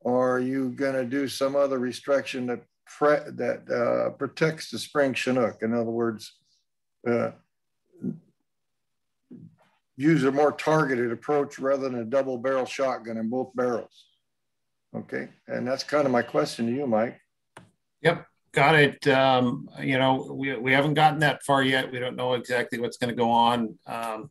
Or are you going to do some other restriction that that uh, protects the spring Chinook? In other words, uh, use a more targeted approach rather than a double barrel shotgun in both barrels. Okay, and that's kind of my question to you, Mike. Yep, got it. Um, you know, we, we haven't gotten that far yet. We don't know exactly what's going to go on. Um,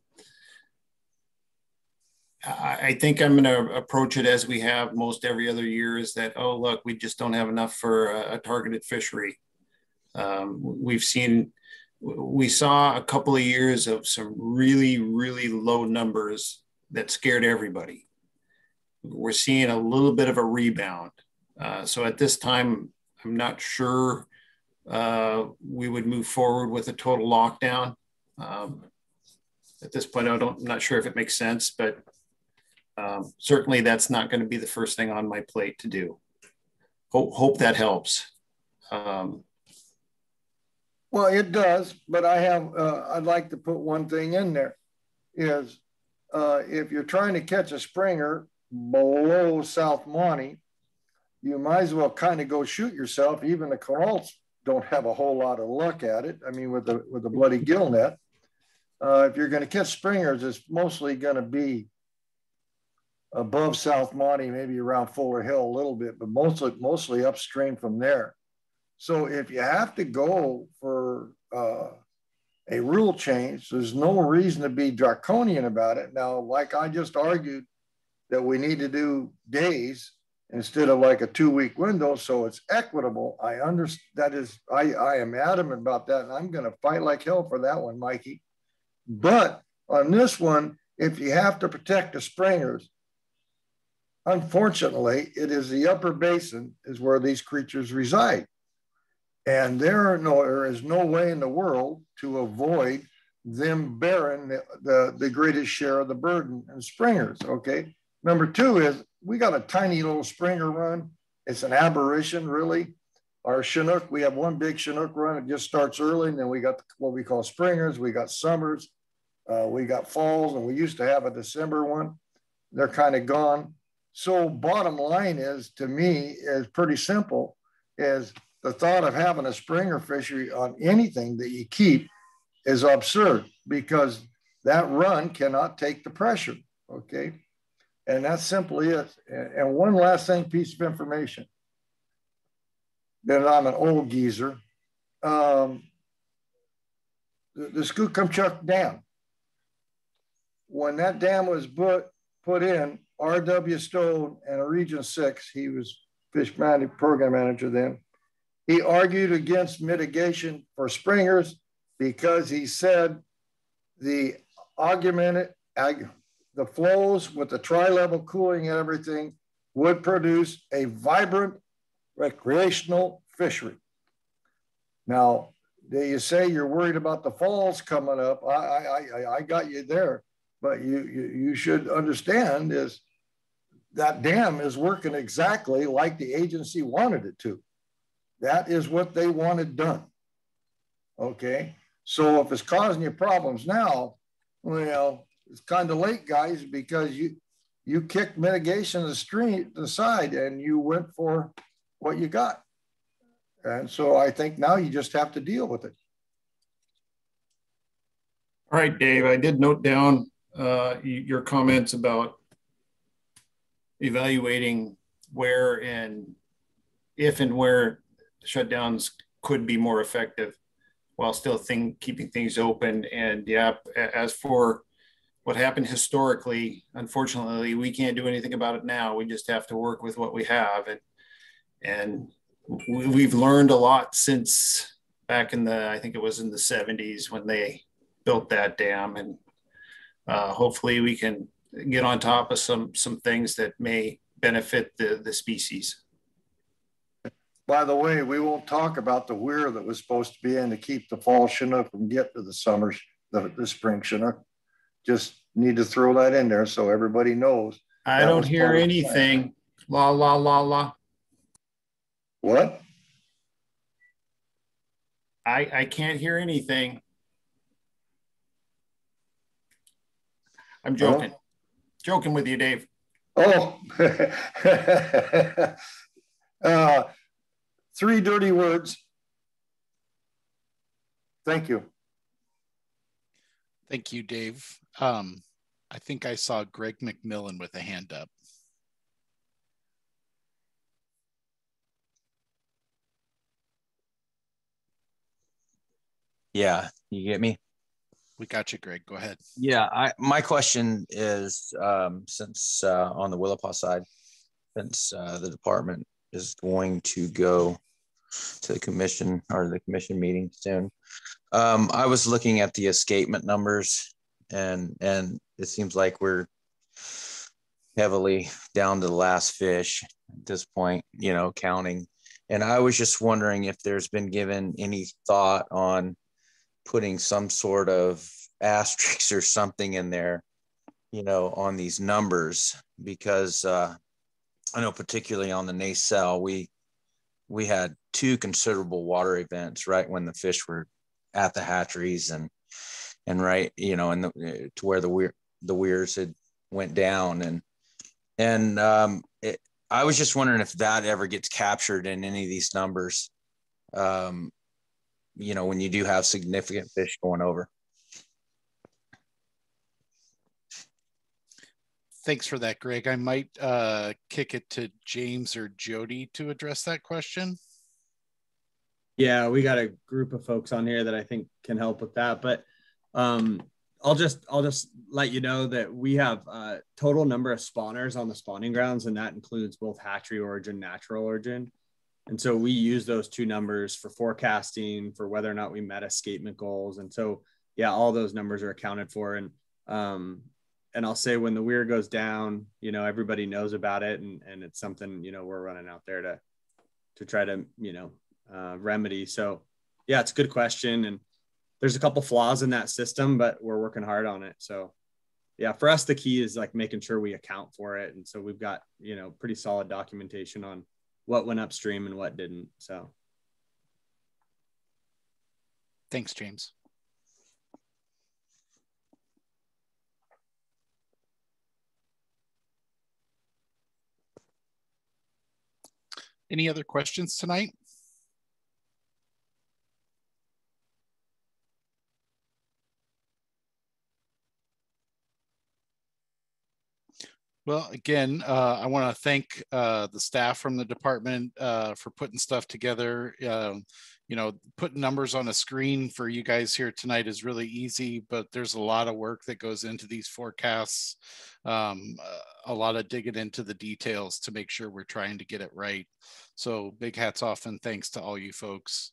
I, think I'm going to approach it as we have most every other year is that, oh, look, we just don't have enough for a, a targeted fishery. Um, we've seen, we saw a couple of years of some really, really low numbers that scared everybody. We're seeing a little bit of a rebound. Uh, so at this time, I'm not sure uh, we would move forward with a total lockdown. Um, at this point, I don't, I'm not sure if it makes sense, but um, certainly that's not going to be the first thing on my plate to do. Hope, hope that helps. Um, well, it does, but I have, uh, I'd like to put one thing in there is uh, if you're trying to catch a springer below South Monty, you might as well kind of go shoot yourself. Even the Quinaults don't have a whole lot of luck at it. I mean, with the with the bloody gill net, uh, if you're going to catch springers, it's mostly going to be above South Monty, maybe around Fuller Hill a little bit, but mostly mostly upstream from there. So if you have to go for uh, a rule change, there's no reason to be draconian about it. Now, like I just argued that we need to do days instead of like a two week window so it's equitable i understand that is i i am adamant about that and i'm going to fight like hell for that one mikey but on this one if you have to protect the springers unfortunately it is the upper basin is where these creatures reside and there are no there is no way in the world to avoid them bearing the, the, the greatest share of the burden and springers okay number two is we got a tiny little Springer run. It's an aberration, really. Our Chinook, we have one big Chinook run. It just starts early, and then we got what we call Springers. We got summers. Uh, we got falls, and we used to have a December one. They're kind of gone. So bottom line is, to me, is pretty simple. Is the thought of having a Springer fishery on anything that you keep is absurd because that run cannot take the pressure. Okay. And that's simply it. And one last thing, piece of information. That I'm an old geezer. Um, the, the Skookumchuck Dam. When that dam was put, put in, R.W. Stone and a Region 6, he was fish management program manager then, he argued against mitigation for springers because he said the augmented, the flows with the tri-level cooling and everything would produce a vibrant recreational fishery. Now, you say you're worried about the falls coming up. I, I, I, I got you there, but you, you, you should understand is that dam is working exactly like the agency wanted it to. That is what they wanted done. Okay. So if it's causing you problems now, well, it's kind of late, guys, because you you kicked mitigation to the street the side and you went for what you got. And so I think now you just have to deal with it. All right, Dave, I did note down uh, your comments about evaluating where and if and where shutdowns could be more effective. while still thing, keeping things open. And yeah, as for what happened historically, unfortunately, we can't do anything about it now. We just have to work with what we have. And, and we've learned a lot since back in the, I think it was in the 70s when they built that dam. And uh, hopefully we can get on top of some, some things that may benefit the, the species. By the way, we won't talk about the weir that was supposed to be in to keep the fall Chinook from getting to the summers, the, the spring Chinook. Just need to throw that in there so everybody knows. I don't hear anything. La, la, la, la. What? I, I can't hear anything. I'm joking. Oh. Joking with you, Dave. Oh. <laughs> uh, Three dirty words. Thank you. Thank you, Dave. Um, I think I saw Greg McMillan with a hand up. Yeah, you get me? We got you, Greg. Go ahead. Yeah, I my question is um, since uh, on the Willapa side, since uh, the department is going to go to the commission or the commission meeting soon. Um, I was looking at the escapement numbers and and it seems like we're heavily down to the last fish at this point, you know, counting. And I was just wondering if there's been given any thought on putting some sort of <laughs> asterisk or something in there, you know, on these numbers because uh, I know particularly on the Naselle, we we had two considerable water events right when the fish were at the hatcheries and and right you know and the, to where the weir the weirs had went down and and um, it, I was just wondering if that ever gets captured in any of these numbers. Um, you know, when you do have significant fish going over. Thanks for that, Greg. I might uh, kick it to James or Jody to address that question. Yeah, we got a group of folks on here that I think can help with that. But um, I'll just I'll just let you know that we have a total number of spawners on the spawning grounds, and that includes both hatchery origin, natural origin. And so we use those two numbers for forecasting for whether or not we met escapement goals. And so yeah, all those numbers are accounted for. And um, and I'll say when the weir goes down, you know, everybody knows about it, and and it's something you know we're running out there to to try to you know uh, remedy. So yeah, it's a good question, and there's a couple flaws in that system, but we're working hard on it. So yeah, for us the key is like making sure we account for it, and so we've got you know pretty solid documentation on what went upstream and what didn't. So thanks, James. Any other questions tonight? Well, again, uh, I want to thank uh, the staff from the department uh, for putting stuff together. Um, you know, putting numbers on a screen for you guys here tonight is really easy, but there's a lot of work that goes into these forecasts. Um, a lot of digging into the details to make sure we're trying to get it right. So big hats off and thanks to all you folks.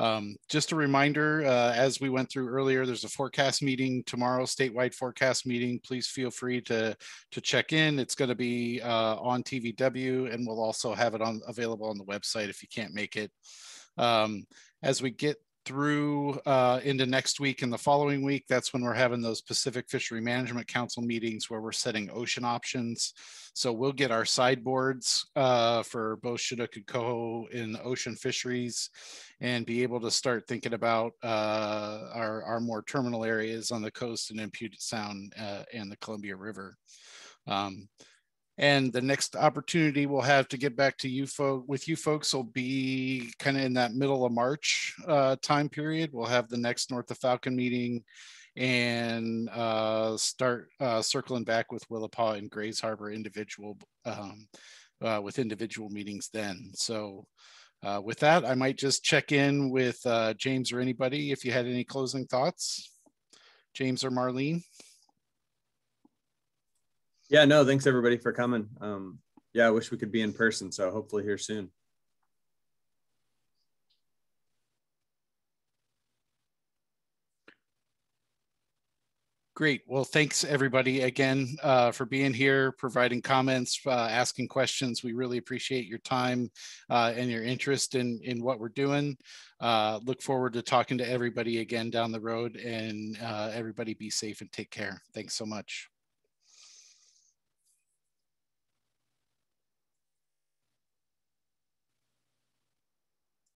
Um, just a reminder, uh, as we went through earlier, there's a forecast meeting tomorrow, statewide forecast meeting. Please feel free to, to check in. It's going to be uh, on TVW and we'll also have it on available on the website if you can't make it. Um, as we get through uh, into next week and the following week, that's when we're having those Pacific Fishery Management Council meetings where we're setting ocean options. So we'll get our sideboards uh, for both Chinook and Coho in ocean fisheries and be able to start thinking about uh, our, our more terminal areas on the coast and in Puget Sound uh, and the Columbia River. Um, and the next opportunity we'll have to get back to you folks with you folks will be kind of in that middle of March uh, time period. We'll have the next North of Falcon meeting and uh, start uh, circling back with Willapa and Grays Harbor individual um, uh, with individual meetings then. So Uh, with that, I might just check in with uh, James or anybody if you had any closing thoughts. James or Marlene? Yeah, no, thanks everybody for coming. Um, yeah, I wish we could be in person, so hopefully here soon. Great. Well, thanks everybody again uh, for being here, providing comments, uh, asking questions. We really appreciate your time uh, and your interest in, in what we're doing. Uh, look forward to talking to everybody again down the road and uh, everybody be safe and take care. Thanks so much.